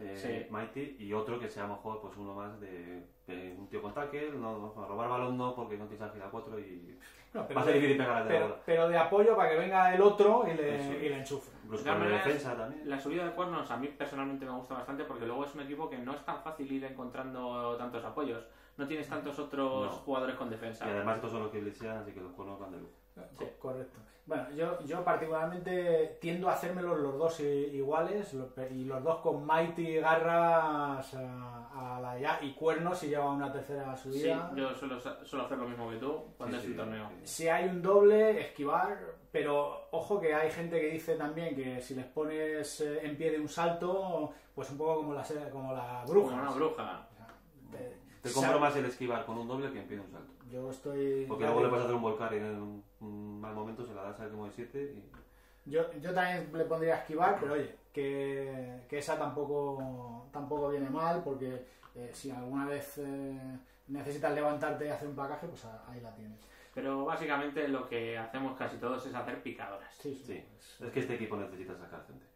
eh, Sí. mighty y otro que sea a lo mejor pues uno más de, de un tío con tackle, no, no, robar balón no porque no tienes ágil a 4 y No, va a ser difícil pegar de la pero, bola. pero de apoyo para que venga el otro y le, y le enchufe. De maneras, defensa también. La subida de cuernos a mí personalmente me gusta bastante porque luego es un equipo que no es tan fácil ir encontrando tantos apoyos. No tienes tantos otros No. jugadores con defensa. Y además estos son los que blisean, así que los cuernos van de lujo. Co- Correcto. Bueno, yo, yo particularmente tiendo a hacérmelos los dos iguales y los dos con Mighty, garras a, a la ya y cuernos si lleva una tercera Sí, subida. yo suelo, suelo hacer lo mismo que tú cuando Sí, es un sí, torneo. sí. Si hay un doble, esquivar, pero ojo que hay gente que dice también que si les pones eh, en pie de un salto, pues un poco como la, se- como la bruja. Como una bruja. O sea, te- Te compro más el esquivar con un doble que en pie de un salto. Yo estoy... Porque luego le vas a hacer un volcar y en un, mal momento se la das al como de 7 y... Yo, yo también le pondría esquivar, pero oye, que, que esa tampoco, tampoco viene mal, porque eh, si alguna vez eh, necesitas levantarte y hacer un placaje, pues a- ahí la tienes. Pero básicamente lo que hacemos casi todos es hacer picadoras. Sí, sí. Sí, es que este equipo necesita sacar gente.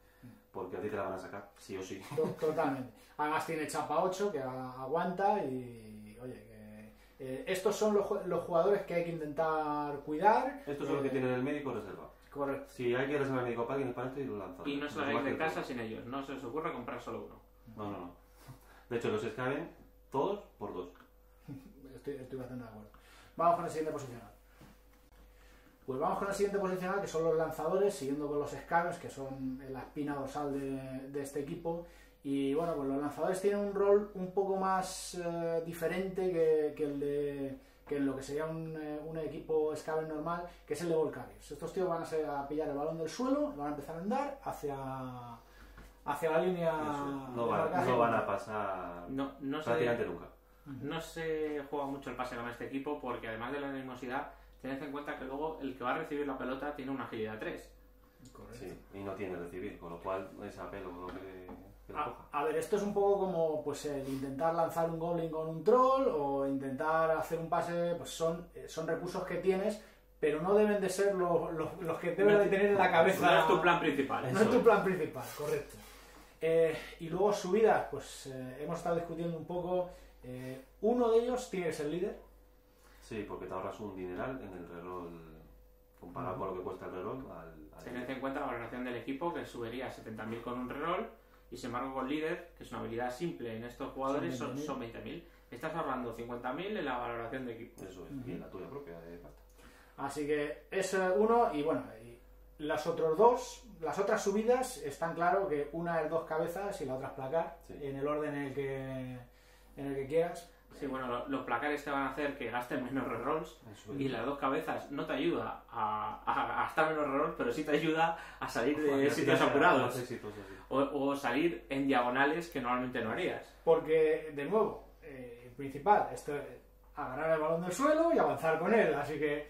Porque a ti te la van a sacar, sí o sí. To- Totalmente. Además tiene chapa 8 que a- aguanta y, oye, que, eh, estos son los, los jugadores que hay que intentar cuidar. Esto es lo que Eh, tienen el médico reservado. Correcto. Si hay que reservar el médico para para esto y lo lanzan. Y no se hagáis de casa sin ellos. No se os ocurra comprar solo uno. No, no, no. De hecho, los escaben todos por dos. Estoy, estoy bastante de acuerdo. Vamos con el siguiente posicional. Pues vamos con el siguiente posicional, que son los lanzadores, siguiendo con los Scavens, que son la espina dorsal de, de este equipo. Y bueno, pues los lanzadores tienen un rol un poco más eh, diferente que, que el de que en lo que sería un, eh, un equipo Scaven normal, que es el de Volcarios. Estos tíos van a, ser- a pillar el balón del suelo, van a empezar a andar hacia, hacia la línea. No, van, no van a pasar No, no se, prácticamente nunca. no se juega mucho el pase con este equipo porque además de la animosidad, tened en cuenta que luego el que va a recibir la pelota tiene una agilidad 3. Correcto. Sí, y no tiene recibir, con lo cual es apelo lo que, lo A, ver, esto es un poco como pues el intentar lanzar un goblin con un troll o intentar hacer un pase, pues son, eh, son recursos que tienes, pero no deben de ser los, los- los que debes No- de tener en la cabeza. No es tu plan principal. No es tu plan principal, correcto. Eh, y luego subidas, pues eh, hemos estado discutiendo un poco. eh, uno de ellos tiene que ser líder. Sí, porque te ahorras un dineral en el reroll, comparado con lo que cuesta el reroll. Al, al- Tened en cuenta la valoración del equipo que subiría a 70.000 con un reroll y sin embargo con líder, que es una habilidad simple en estos jugadores, Son son, 20.000. son 20.000. Estás ahorrando 50.000 en la valoración de equipo. Eso es, y en la tuya propia de pasta. Así que es eh, uno y bueno, y los otros dos, las otras subidas están claro que una es dos cabezas y la otra es placar, Sí. en el orden en el que, en el que quieras. Sí, bueno, lo- los placares te van a hacer que gasten menos rerolls y las dos cabezas no te ayuda a, a- a gastar menos rerolls, pero sí te ayuda a salir de sitios sí, apurados exitoso, sí. O, o salir en diagonales que normalmente no harías. Porque, de nuevo, eh, el principal, esto es agarrar el balón del suelo y avanzar con él. Así que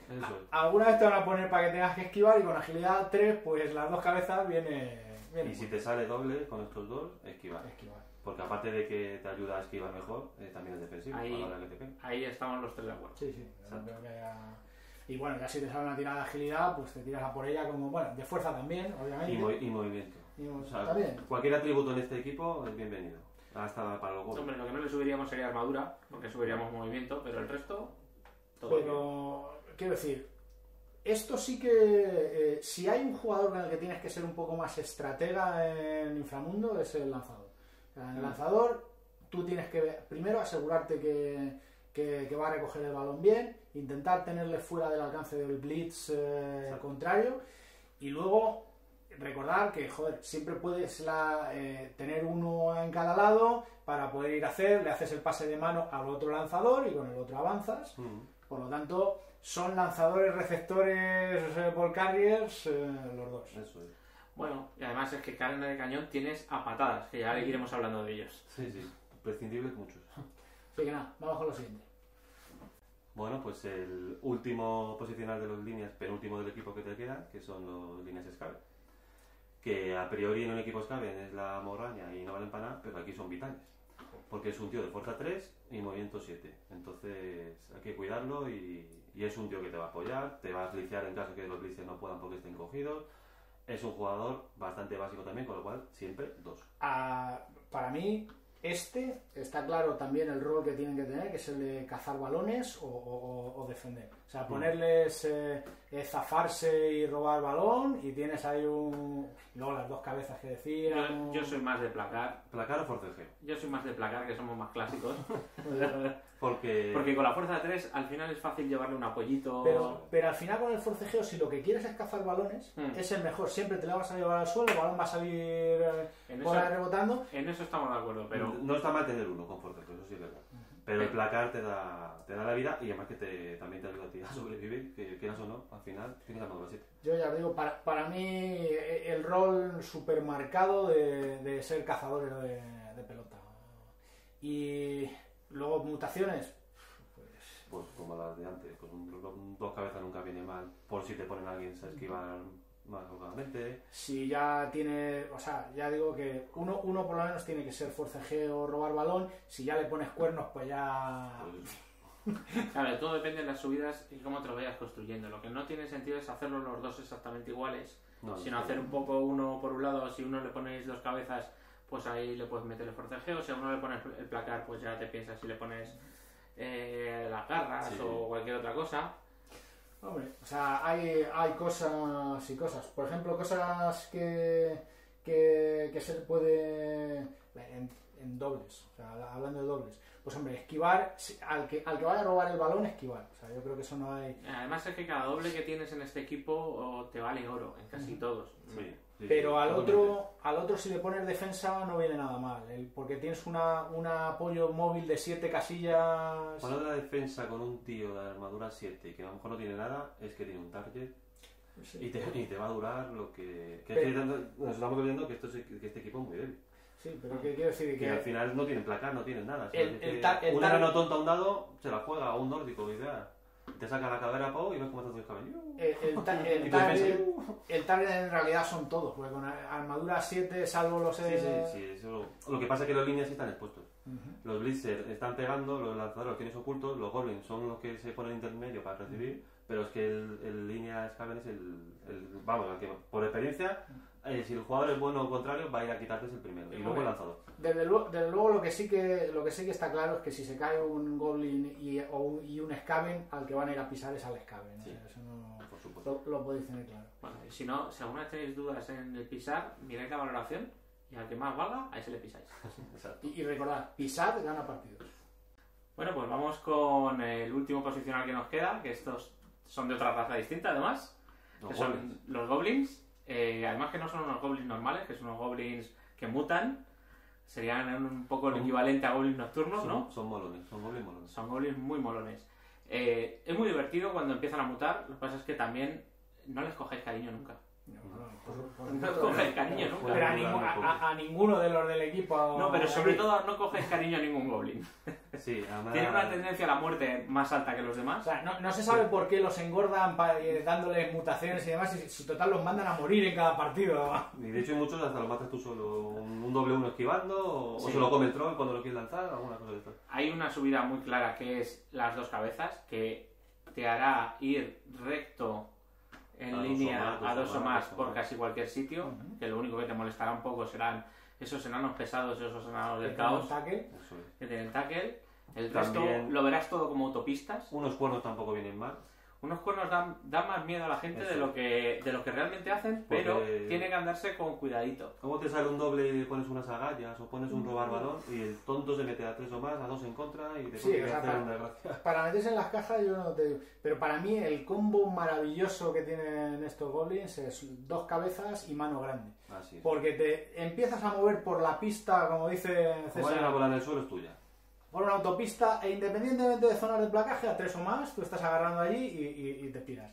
alguna vez te van a poner para que tengas que esquivar y con agilidad 3, pues las dos cabezas viene... viene Y si te sale doble con estos dos, esquivar. esquivar. Porque aparte de que te ayuda a esquivar mejor, eh, también es defensivo. Ahí- a la hora que te peguen. Ahí estamos los tres de acuerdo. Sí, sí. no Exacto. creo que haya- Y bueno, ya si te sale una tirada de agilidad, pues te tiras a por ella como, bueno, de fuerza también, obviamente. Y, mo- y movimiento. Y, O sea, está bien. cualquier atributo en este equipo es bienvenido. Hasta para los goles. Hombre, lo que no le subiríamos sería armadura, porque subiríamos movimiento, pero el resto, todo bien. Pero, quiero decir, esto sí que, eh, si hay un jugador con el que tienes que ser un poco más estratega en inframundo, es el lanzador. El lanzador, tú tienes que primero asegurarte que, que- que va a recoger el balón bien, intentar tenerle fuera del alcance del blitz eh, Exacto. contrario, y luego recordar que, joder, siempre puedes la- eh, tener uno en cada lado para poder ir a hacer, le haces el pase de mano al otro lanzador y con el otro avanzas. Mm. Por lo tanto, son lanzadores, receptores, eh, ball carriers, eh, los dos. Eso es. Bueno, y además es que carne de cañón tienes a patadas, que ya iremos hablando de ellos. Sí, sí. Prescindibles muchos. Así que nada, vamos con lo siguiente. Bueno, pues el último posicional de los líneas, penúltimo del equipo que te queda, que son los líneas Scaven. Que a priori en un equipo Scaven es la morraña y no valen para nada, pero aquí son vitales. Porque es un tío de fuerza 3 y movimiento 7. Entonces hay que cuidarlo y, y es un tío que te va a apoyar, te va a glitchear en caso que los glitches no puedan porque estén cogidos. Es un jugador bastante básico también, con lo cual siempre dos. Ah, para mí, este está claro también el rol que tienen que tener, que es el de cazar balones o, o- o defender. O sea, ponerles eh, eh, zafarse y robar balón y tienes ahí un... y luego las dos cabezas que decían. Yo, yo soy más de placar. Placar o forcejeo. Yo soy más de placar, que somos más clásicos. Porque, Porque con la fuerza 3 al final es fácil llevarle un apoyito. Pero, pero al final con el forcejeo, si lo que quieres es cazar balones, Mm. es el mejor. Siempre te la vas a llevar al suelo, el balón va a salir eh, en, por eso, ahí rebotando. en eso estamos de acuerdo, pero no está mal tener uno con forcejeo, eso sí es verdad. Pero el placar te da, te da la vida y además que te, también te ayuda a ti a sobrevivir, que quieras o no, al final tienes armadura 7. Yo ya digo, para, para mí eh, el rol supermarcado de, de ser cazadores de, de pelota. Y luego mutaciones. Pues, Pues como las de antes, pues un- un- dos cabezas nunca viene mal, por si te ponen a alguien a esquivar más si ya tiene, o sea, ya digo que uno, uno por lo menos tiene que ser forcejeo, robar balón. Si ya le pones cuernos, pues ya. Pues, claro, todo depende de las subidas y cómo te lo vayas construyendo. Lo que no tiene sentido es hacerlo los dos exactamente iguales, no, sino hacer un poco uno por un lado. Si uno le ponéis dos cabezas, pues ahí le puedes meter el forcejeo. Si a uno le pones el placar, pues ya te piensas si le pones eh, las garras Sí. o cualquier otra cosa. Hombre, o sea, hay, hay cosas y cosas. Por ejemplo, cosas que, que, que se puede. En, en dobles, o sea, hablando de dobles. Pues hombre, esquivar, al que, al que vaya a robar el balón, esquivar. O sea, yo creo que eso no hay. Además es que cada doble que tienes en este equipo te vale oro, en casi todos. Sí, sí, Pero al otro, al otro si le pones defensa no viene nada mal, el- porque tienes una, un apoyo móvil de siete casillas. Poner la defensa con un tío de armadura 7 que a lo mejor no tiene nada, es que tiene un target Sí. y te, y te va a durar lo que... que Pero- es que nos estamos olvidando que, esto es- que este equipo es muy débil. Sí, pero ¿qué quiero decir? Que al final no tienen placar, no tienen nada. El- el que tar- el un tar- enano tonto a un dado se la juega a un nórdico, idea. Te saca la cadera Pau y ves cómo hace el cabello. el, el ta- el target, el target en realidad son todos, porque con armadura 7, salvo los... Sí, eh, sí, sí. Eso, lo que pasa es que los líneas sí están expuestos. Los blitzers están pegando, los lanzadores los tienes ocultos, los goblins son los que se ponen intermedio para recibir, pero es que el, el línea Scaven es el, el- Vamos, el que, por experiencia, eh, si el jugador es bueno o contrario, va a ir a quitarte el primero. Y luego el lanzador. Desde luego, desde luego lo que sí que lo que sí que está claro es que si se cae un goblin y, o un, y un Skaven, al que van a ir a pisar es al Skaven. o Sí. sea, eso no, Por supuesto. lo, lo podéis tener claro. Bueno, y si no, si alguna vez tenéis dudas en el pisar, miráis la valoración y al que más valga, a ese le pisáis. Exacto. Y, y recordad, pisar gana partidos. Bueno, pues vamos con el último posicional que nos queda, que estos son de otra raza distinta además, Los que son goblins. los goblins. Eh, además que no son unos goblins normales, que son unos goblins que mutan. Serían un poco el equivalente a goblins nocturnos, son, ¿no? son molones, son goblins molones. Son goblins muy molones. Eh, es muy divertido cuando empiezan a mutar, lo que pasa es que también no les cogéis cariño nunca. No, no, No les supuesto. cogéis cariño nunca. Pero a, a- ninguno de los del equipo. No, pero sobre todo no cogéis cariño a ningún goblin. Sí, además... Tienen una tendencia a la muerte más alta que los O demás. sea, no, no se sabe por qué los engordan eh, dándoles mutaciones y demás, y si total los mandan a morir en cada partido. Y de hecho hay muchos hasta lo matas tú solo, un, doble uno esquivando, o, Sí. o se lo come el troll cuando lo quieres lanzar, alguna cosa de esto. Hay una subida muy clara que es las dos cabezas, que te hará ir recto en A dos o línea más, a dos o más, por casi cualquier sitio, Ujú. que lo único que te molestará un poco serán esos enanos pesados y esos enanos del caos que tienen tackle. El resto También- lo verás todo como autopistas. Unos cuernos tampoco vienen mal. Unos cuernos dan, dan más miedo a la gente de lo, que, de lo que realmente hacen, Porque- pero tiene que andarse con cuidadito. ¿Cómo te sale un doble y le pones unas agallas o pones un robar balón y el tonto se mete a tres o más, a dos en contra y te Sí, pone o que sea, hacer para- una gracia? Para meterse en las cajas yo no te digo. Pero para mí el combo maravilloso que tienen estos goblins es dos cabezas y mano grande. Así es. Porque te empiezas a mover por la pista, como dice Como hay una César, bola en el suelo es tuya. Por una autopista e independientemente de zonas de placaje, a tres o más, tú estás agarrando allí y, y- y te tiras.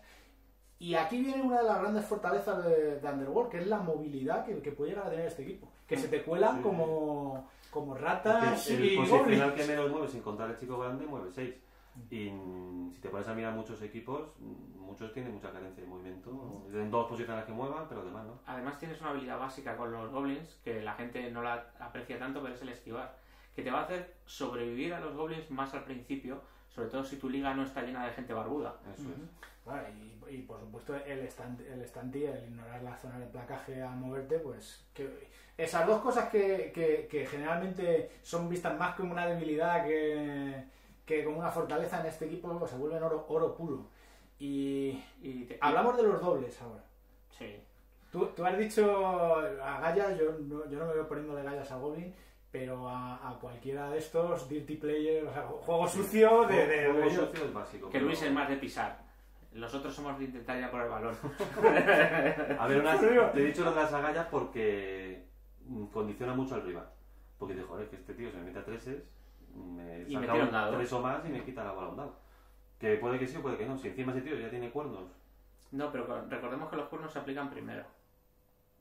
Y aquí viene una de las grandes fortalezas de, de Underworld, que es la movilidad que, que puede llegar a tener este equipo. Que se te cuelan Sí. como, como ratas y el goblins. posicional que menos mueve sin contar el chico grande mueve 6. Y mm, si te pones a mirar muchos equipos, muchos tienen mucha carencia de movimiento. En dos posiciones que muevan, pero demás no. Además tienes una habilidad básica con los goblins que la gente no la aprecia tanto, pero es el esquivar. Que te va a hacer sobrevivir a los goblins más al principio, sobre todo si tu liga no está llena de gente barbuda. Eso es. Vale, y, y por supuesto el stand, el el ignorar la zona de placaje al moverte, pues que esas dos cosas que, que- que generalmente son vistas más como una debilidad que, que como una fortaleza en este equipo pues, se vuelven oro, oro puro. Y Y te- hablamos de los dobles ahora. Sí. Tú, tú has dicho a gallas, yo no, yo no me veo poniéndole gallas a Goblin, pero a, a cualquiera de estos, Dirty Player, o sea, juego sucio de... de- Juego de- sucio es básico. Que pero- Luis es más de pisar. Los otros somos de intentar ir a por el balón. A ver, Frío. te he dicho lo de las agallas porque condiciona mucho al rival. Porque dice, joder, que este tío se me mete a treses, me Y me saca tira un dado. tres o más y me quita la bola un dado. Que puede que sí o puede que no. Si encima ese tío ya tiene cuernos, No, pero recordemos que los cuernos se aplican primero.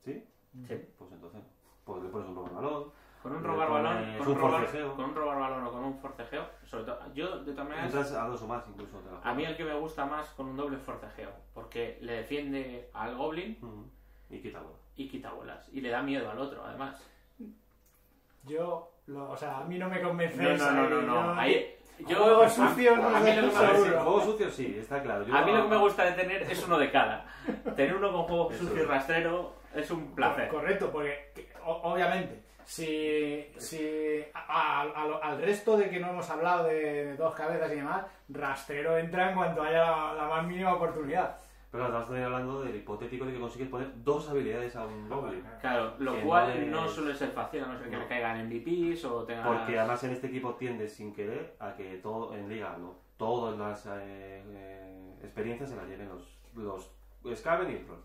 ¿sí? Sí. Pues entonces, pues le pones un robo balón. Con un robar balón, con un robar, forcejeo. con un robar balón o con un forcejeo, sobre todo, yo de todas maneras, Entras a dos o más incluso. a mí el que me gusta más con un doble es forcejeo, porque le defiende al goblin. Y quita bola. y quita bolas, y le da miedo al otro, además. Yo, lo- o sea, a mí no me convence. No, no, no, no, no. Ahí, yo, Juego sucio, no a, mí lo que me- juego sucio sí, está claro. Yo- a mí lo que me gusta de tener es uno de cada. Tener uno con juego sucio y rastrero es un placer. Correcto, porque obviamente, si, si a- a- al resto de que no hemos hablado de, de dos cabezas y demás, rastrero entra en cuanto haya la, la más mínima oportunidad. Pero estamos también hablando del hipotético de que consigues poner dos habilidades a un goblin. Claro, lo Que cual no le- no suele ser fácil, a no ser que No. le caigan MVPs o tenga... Porque además en este equipo tiendes sin querer a que todo en liga, ¿no? todas las eh, eh, experiencias se las lleven los, los Skaven y el troll.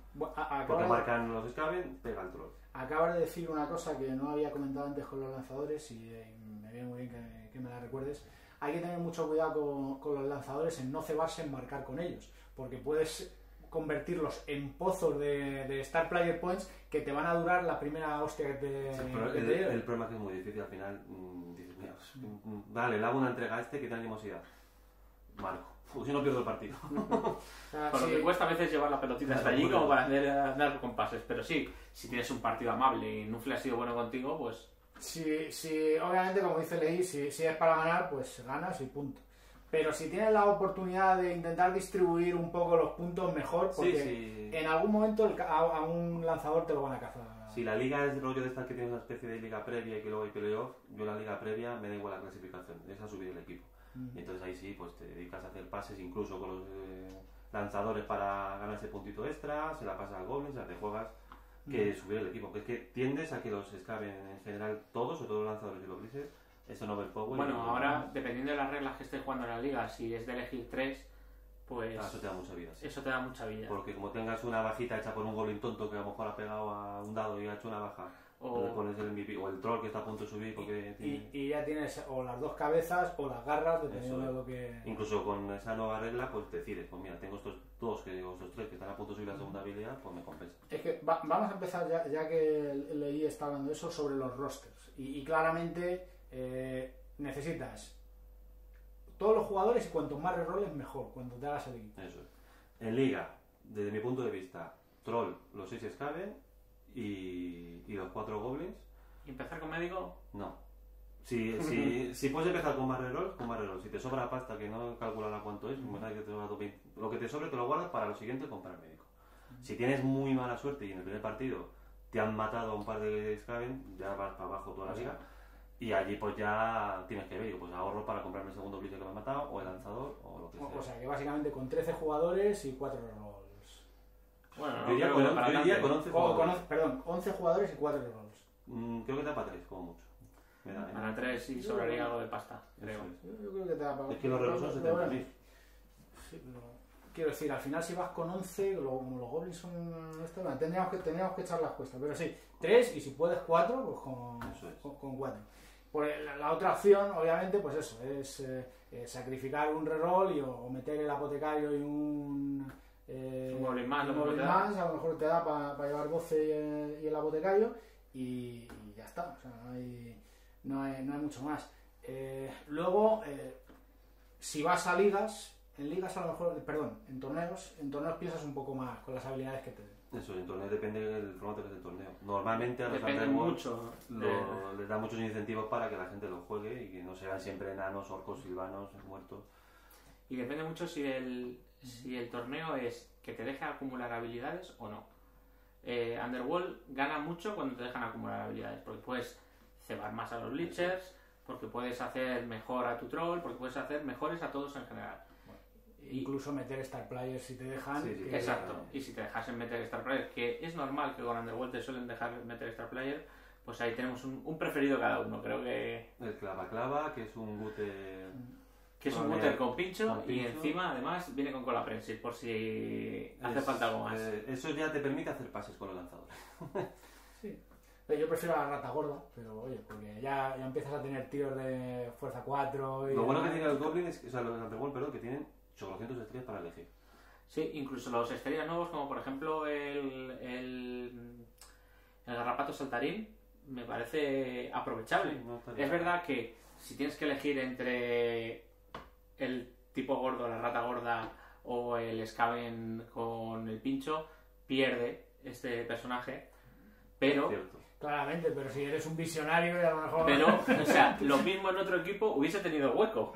Porque marcan los Skaven, pega el troll. Acabas de decir una cosa que no había comentado antes con los lanzadores y eh, me viene muy bien que, que me la recuerdes. Hay que tener mucho cuidado con, con los lanzadores en no cebarse en marcar con ellos, porque puedes convertirlos en pozos de, de Star Player Points que te van a durar la primera hostia que te, Sí, pero que el, te lleven. el problema es que es muy difícil al final. mm, dices, mira, pues, mm, vale, le hago una entrega a este que tiene animosidad. Marco. Pues si no pierdo el partido. Con lo que cuesta a veces llevar la pelotita hasta allí como para hacer, dar compases. Pero sí, si tienes un partido amable y Nufle ha sido bueno contigo, pues Si, si, obviamente, como dice Leí, si, si es para ganar, pues ganas y punto. Pero si tienes la oportunidad de intentar distribuir un poco los puntos mejor, porque Sí, sí. en algún momento el ca- a, a un lanzador te lo van a cazar. Si la liga es el rollo de esta que tiene una especie de liga previa y que luego hay playoff, yo la liga previa me da igual la clasificación, es a subir el equipo. Mm. Entonces ahí sí, pues te dedicas a hacer pases incluso con los eh, lanzadores para ganar ese puntito extra, se la pasas al Goblin, se la te juegas que subir el equipo. Que es que tiendes a que los escaben en general todos, sobre todo los lanzadores y los grises, esto no overpower. bueno, y- ahora dependiendo de las reglas que estés jugando en la liga, si es de elegir tres, pues Ah, eso te da mucha vida. sí. eso te da mucha vida. Porque como tengas una bajita hecha por un Goblin tonto que a lo mejor ha pegado a un dado y ha hecho una baja, O- el MVP, o el troll que está a punto de subir porque Y, tiene... y ya tienes o las dos cabezas o las garras, dependiendo Eso de lo que. Incluso con esa nueva regla, pues decides, pues mira, tengo estos dos, que, o estos tres que están a punto de subir la segunda habilidad, pues me compensa. Es que va- vamos a empezar, ya, ya que Leí está hablando de eso, sobre los rosters. Y, y claramente eh, necesitas todos los jugadores y cuantos más reroles mejor, cuando te hagas el equipo. Eso es. En liga, desde mi punto de vista, troll, los seis Skaven y, y los cuatro goblins, ¿Y empezar con médico, no. Si, si, si puedes empezar con más reroll, con más reroll. Si te sobra pasta, que no calculará cuánto es, imagina que te sobra 20. lo que te sobre te lo guardas para lo siguiente comprar médico. Si tienes muy mala suerte y en el primer partido te han matado a un par de Skaven, ya vas para abajo toda la liga. Y allí pues ya tienes que ver, pues ahorro para comprarme el segundo blitz que me ha matado, o el lanzador, o lo que sea. o sea que básicamente con 13 jugadores y 4 rerolls. Bueno, no yo diría, con, para diría con 11 O con, jugadores. once- perdón, 11 jugadores y 4 rerolls. Mm, creo que te da para 3, como mucho. Me da, ¿eh? Para tres sí sobraría algo de pasta, creo. Es. Yo, creo que te da para. Es que los relojes son pero bueno, 70.000. sí, lo- Quiero decir, al final si vas con 11, lo- como los goblins son... Esto, bueno, tendríamos, que, tendríamos que echar las cuestas, pero sí, 3 y si puedes 4, pues con, es. con, con 4. Por el- la, la otra opción, obviamente, pues eso, es eh, eh, sacrificar un reroll y, o, o meter el apotecario y un... eh, Un goblin más, un da. más, a lo mejor te da para llevar 12 y, el- y el apotecario y, y ya está, o sea, no hay, no hay, no hay mucho más. Eh, luego, eh, si vas a ligas, en ligas a lo mejor, perdón, en torneos, en torneos piensas un poco más con las habilidades que te den. Eso, en torneo depende del formato que es el torneo. Normalmente a los mucho. de- lo- les da muchos incentivos para que la gente lo juegue y que no sean siempre enanos, orcos, silvanos, muertos. Y depende mucho si el, si el torneo es que te deja acumular habilidades o no. Eh, Underworld gana mucho cuando te dejan acumular habilidades, porque puedes cebar más a los Bleachers, porque puedes hacer mejor a tu troll, porque puedes hacer mejores a todos en general. Incluso meter Star Players si te dejan. Sí, sí, que- Exacto. Y si te dejasen meter Star Player, que es normal que con Underworld te suelen dejar meter Star Player, pues ahí tenemos un, un preferido cada uno. Creo que, El clava clava, que es un guter que es un Con el- con pincho y encima además viene con cola prensil por si hace Es- falta algo más. eh, eso ya te permite hacer pases con los lanzadores. Sí. Eh, Yo prefiero la rata gorda, pero oye, porque ya, ya empiezas a tener tiros de fuerza 4 y Lo bueno que tienen los goblins, o sea, los Underworld, perdón, que tienen 800 estrellas para elegir. Sí, incluso los estrellas nuevos, como por ejemplo el, el, el garrapato saltarín, me parece aprovechable. Sí, no está Es verdad que si tienes que elegir entre el tipo gordo, la rata gorda o el Skaven con el pincho, pierde este personaje. Pero, Cierto. Claramente, pero si eres un visionario y a lo mejor. pero, o sea, lo mismo en otro equipo hubiese tenido hueco.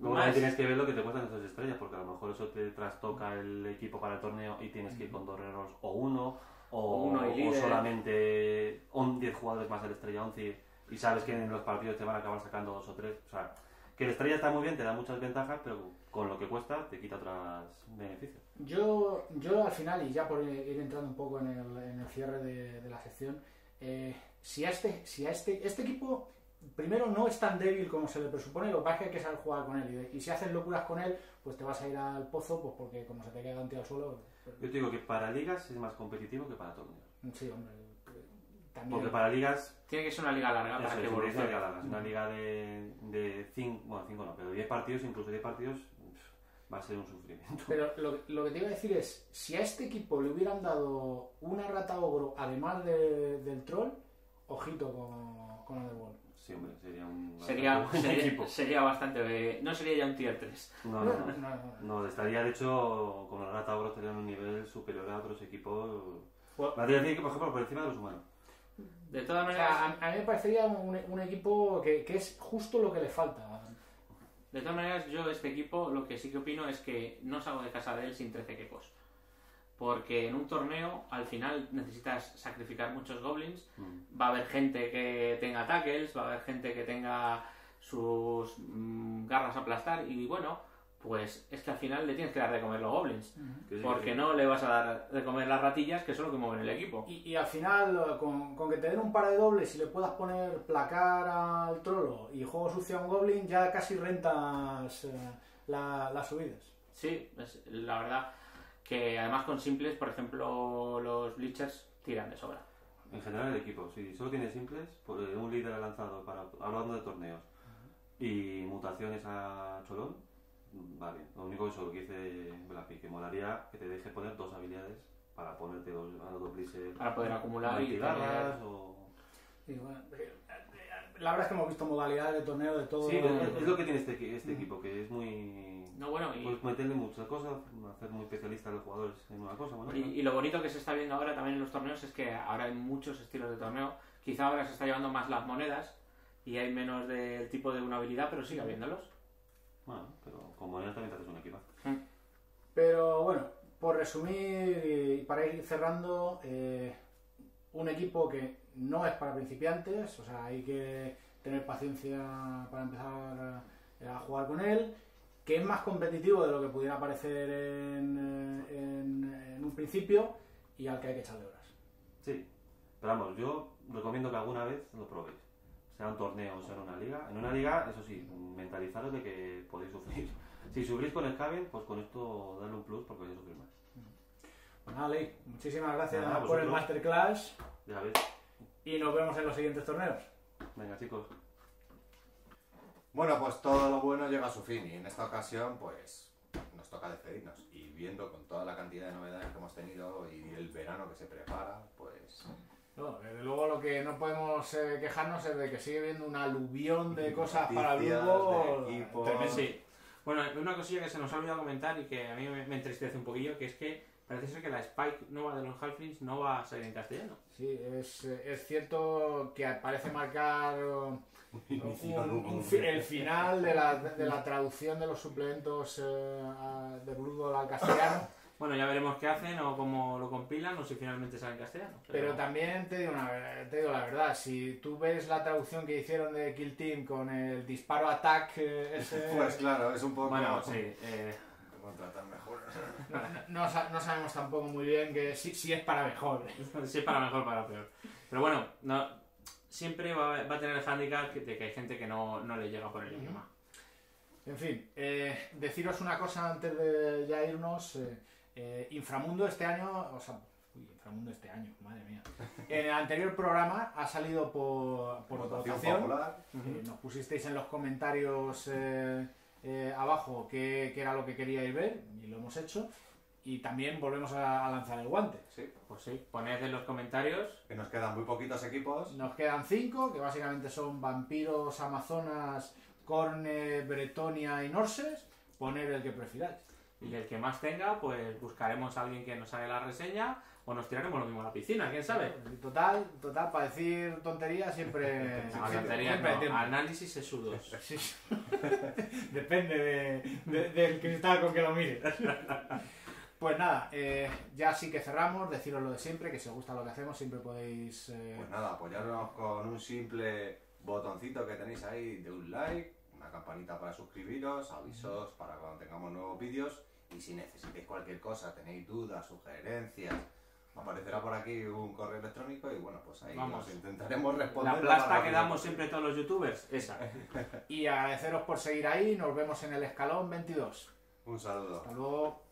Luego Más- tienes que ver lo que te cuestan esas estrellas, porque a lo mejor eso te trastoca el equipo para el torneo y tienes que ir con dos guerreros o uno, o, O uno y o solamente on- 10 jugadores más el estrella 11 y sabes que en los partidos te van a acabar sacando dos o tres. O sea, que el estrella está muy bien, te da muchas ventajas, pero con lo que cuesta te quita otros beneficios. Yo, yo al final, y ya por ir entrando un poco en el, en el cierre de, de la sección, eh, si a este, si a este, este equipo primero no es tan débil como se le presupone, lo que pasa es que hay que saber jugar con él. Y, si haces locuras con él, pues te vas a ir al pozo, pues porque como se te un tío al suelo, pues, Yo te digo que para ligas es más competitivo que para torneos. sí, hombre. También. Porque para ligas Tiene que ser una liga larga para que una liga evolucione. larga, es una liga de, de cinco, bueno, cinco no, pero 10 partidos, incluso 10 partidos, va a ser un sufrimiento. Pero lo, lo que te iba a decir es, si a este equipo le hubieran dado una rata ogro, además de- del troll, ojito con, con Underworld. Sí, hombre, sería un Sería, buen sería, equipo. sería bastante... eh, no sería ya un tier 3. No, no, No, no. no, no. Estaría de hecho con el Rata Oro estaría en un nivel superior a otros equipos. Pues- Me atrevo a decir que, por ejemplo, por encima de los humanos. De todas O maneras, sea, a, a mí me parecería un, un equipo que, que es justo lo que le falta. De todas maneras, yo este equipo lo que sí que opino es que no salgo de casa de él sin 13 equipos. Porque en un torneo, al final, necesitas sacrificar muchos goblins. Mm. Va a haber gente que tenga tackles, va a haber gente que tenga sus mm, garras a aplastar. Y bueno, pues es que al final le tienes que dar de comer los goblins. Porque que- no le vas a dar de comer las ratillas, que son lo que mueven el equipo. Y, y al final, con, con que te den un par de dobles y le puedas poner placar al trolo y juego sucio a un goblin, ya casi rentas eh, la- las subidas. Sí, es la verdad que además con simples, por ejemplo, los bleachers tiran de sobra. En general el equipo, si solo tiene simples, pues, un líder ha lanzado para, hablando de torneos y mutaciones a Cholón, va bien. Lo único que eso, lo que dice Blapi, que molaría que te deje poner dos habilidades para ponerte dos, a los dos blizzard Para poder acumular y tener- o... Bueno, eh, la verdad es que hemos visto modalidades de torneo de todo. Sí, es, es lo que tiene este, este equipo, que es muy... No, bueno, y, Puedes meterle muchas cosas, hacer muy especialistas a los jugadores en una cosa. Bueno, y, y lo bonito que se está viendo ahora también en los torneos es que ahora hay muchos estilos de torneo. Quizá ahora se está llevando más las monedas y hay menos del tipo de una habilidad, pero sigue habiéndolos. Bueno, pero con monedas también te haces un equipo. Pero bueno, por resumir y para ir cerrando, eh, un equipo que no es para principiantes, o sea, hay que tener paciencia para empezar a, a jugar con él, que es más competitivo de lo que pudiera parecer en, eh, en- en un principio y al que hay que echarle horas. Sí, pero vamos, yo recomiendo que alguna vez lo probéis. Sea un torneo o sea en una liga. En una liga, eso sí, mentalizaros de que podéis sufrir. Si sufrís con el Caben, pues con esto darle un plus porque vais a sufrir más. Pues nada, Ley, muchísimas gracias Nada, por el masterclass Ya ves. y nos vemos en los siguientes torneos. Venga, chicos. Bueno, pues todo lo bueno llega a su fin y en esta ocasión pues nos toca despedirnos y viendo con toda la cantidad de novedades que hemos tenido y el verano que se prepara, pues No, desde luego lo que no podemos eh, quejarnos es de que sigue habiendo un aluvión de cosas para tremendo. Sí. Bueno, una cosilla que se nos ha olvidado comentar y que a mí me, me entristece un poquillo, que es que parece ser que la Spike nueva de los Halflings no va a salir en castellano. Sí, es, es cierto que parece marcar Inicio un- de un- un fi- el final de la, de la traducción de los suplementos eh, de Blood Bowl al castellano. Bueno, ya veremos qué hacen o cómo lo compilan o si finalmente sale en castellano. Pero también te digo, una, te digo la verdad, si tú ves la traducción que hicieron de Kill Team con el disparo attack, eh, ese, Pues claro, es un poco... Bueno, sí. eh, Contratar mejor. no, no sa- no sabemos tampoco muy bien que si, si es para mejor. sí, para mejor, para peor. Pero bueno, no, siempre va, va a tener el handicap de que hay gente que no, no le llega por el idioma. En fin, eh, deciros una cosa antes de ya irnos. eh, eh, Inframundo este año, o sea, uy, Inframundo este año, madre mía. En el anterior programa ha salido por, por Votación votación. popular. Eh, nos pusisteis en los comentarios eh, eh, abajo qué, qué era lo que queríais ver y lo hemos hecho. Y también volvemos a, a lanzar el guante. Sí, Pues sí, poned en los comentarios. que nos quedan muy poquitos equipos. Nos quedan cinco, que básicamente son vampiros, amazonas, corne, bretonia y norses. Poner el que prefiráis. Y el que más tenga, pues buscaremos a alguien que nos haga la reseña o nos tiraremos lo mismo a la piscina, quién sabe. Total, total, para decir tonterías siempre. No, tonterías no, tiempo. análisis sesudos. Sí. Depende de- de- del cristal con que lo mire. Pues nada, eh, ya sí que cerramos, deciros lo de siempre, que si os gusta lo que hacemos siempre podéis... eh, Pues nada, apoyarnos con un simple botoncito que tenéis ahí de un like, una campanita para suscribiros, avisos para cuando tengamos nuevos vídeos y si necesitáis cualquier cosa, tenéis dudas, sugerencias, aparecerá por aquí un correo electrónico y bueno, pues ahí Vamos. nos intentaremos responder. La plasta que damos siempre todos los youtubers, esa. Y agradeceros por seguir ahí, nos vemos en el escalón 22. Un saludo. Hasta luego.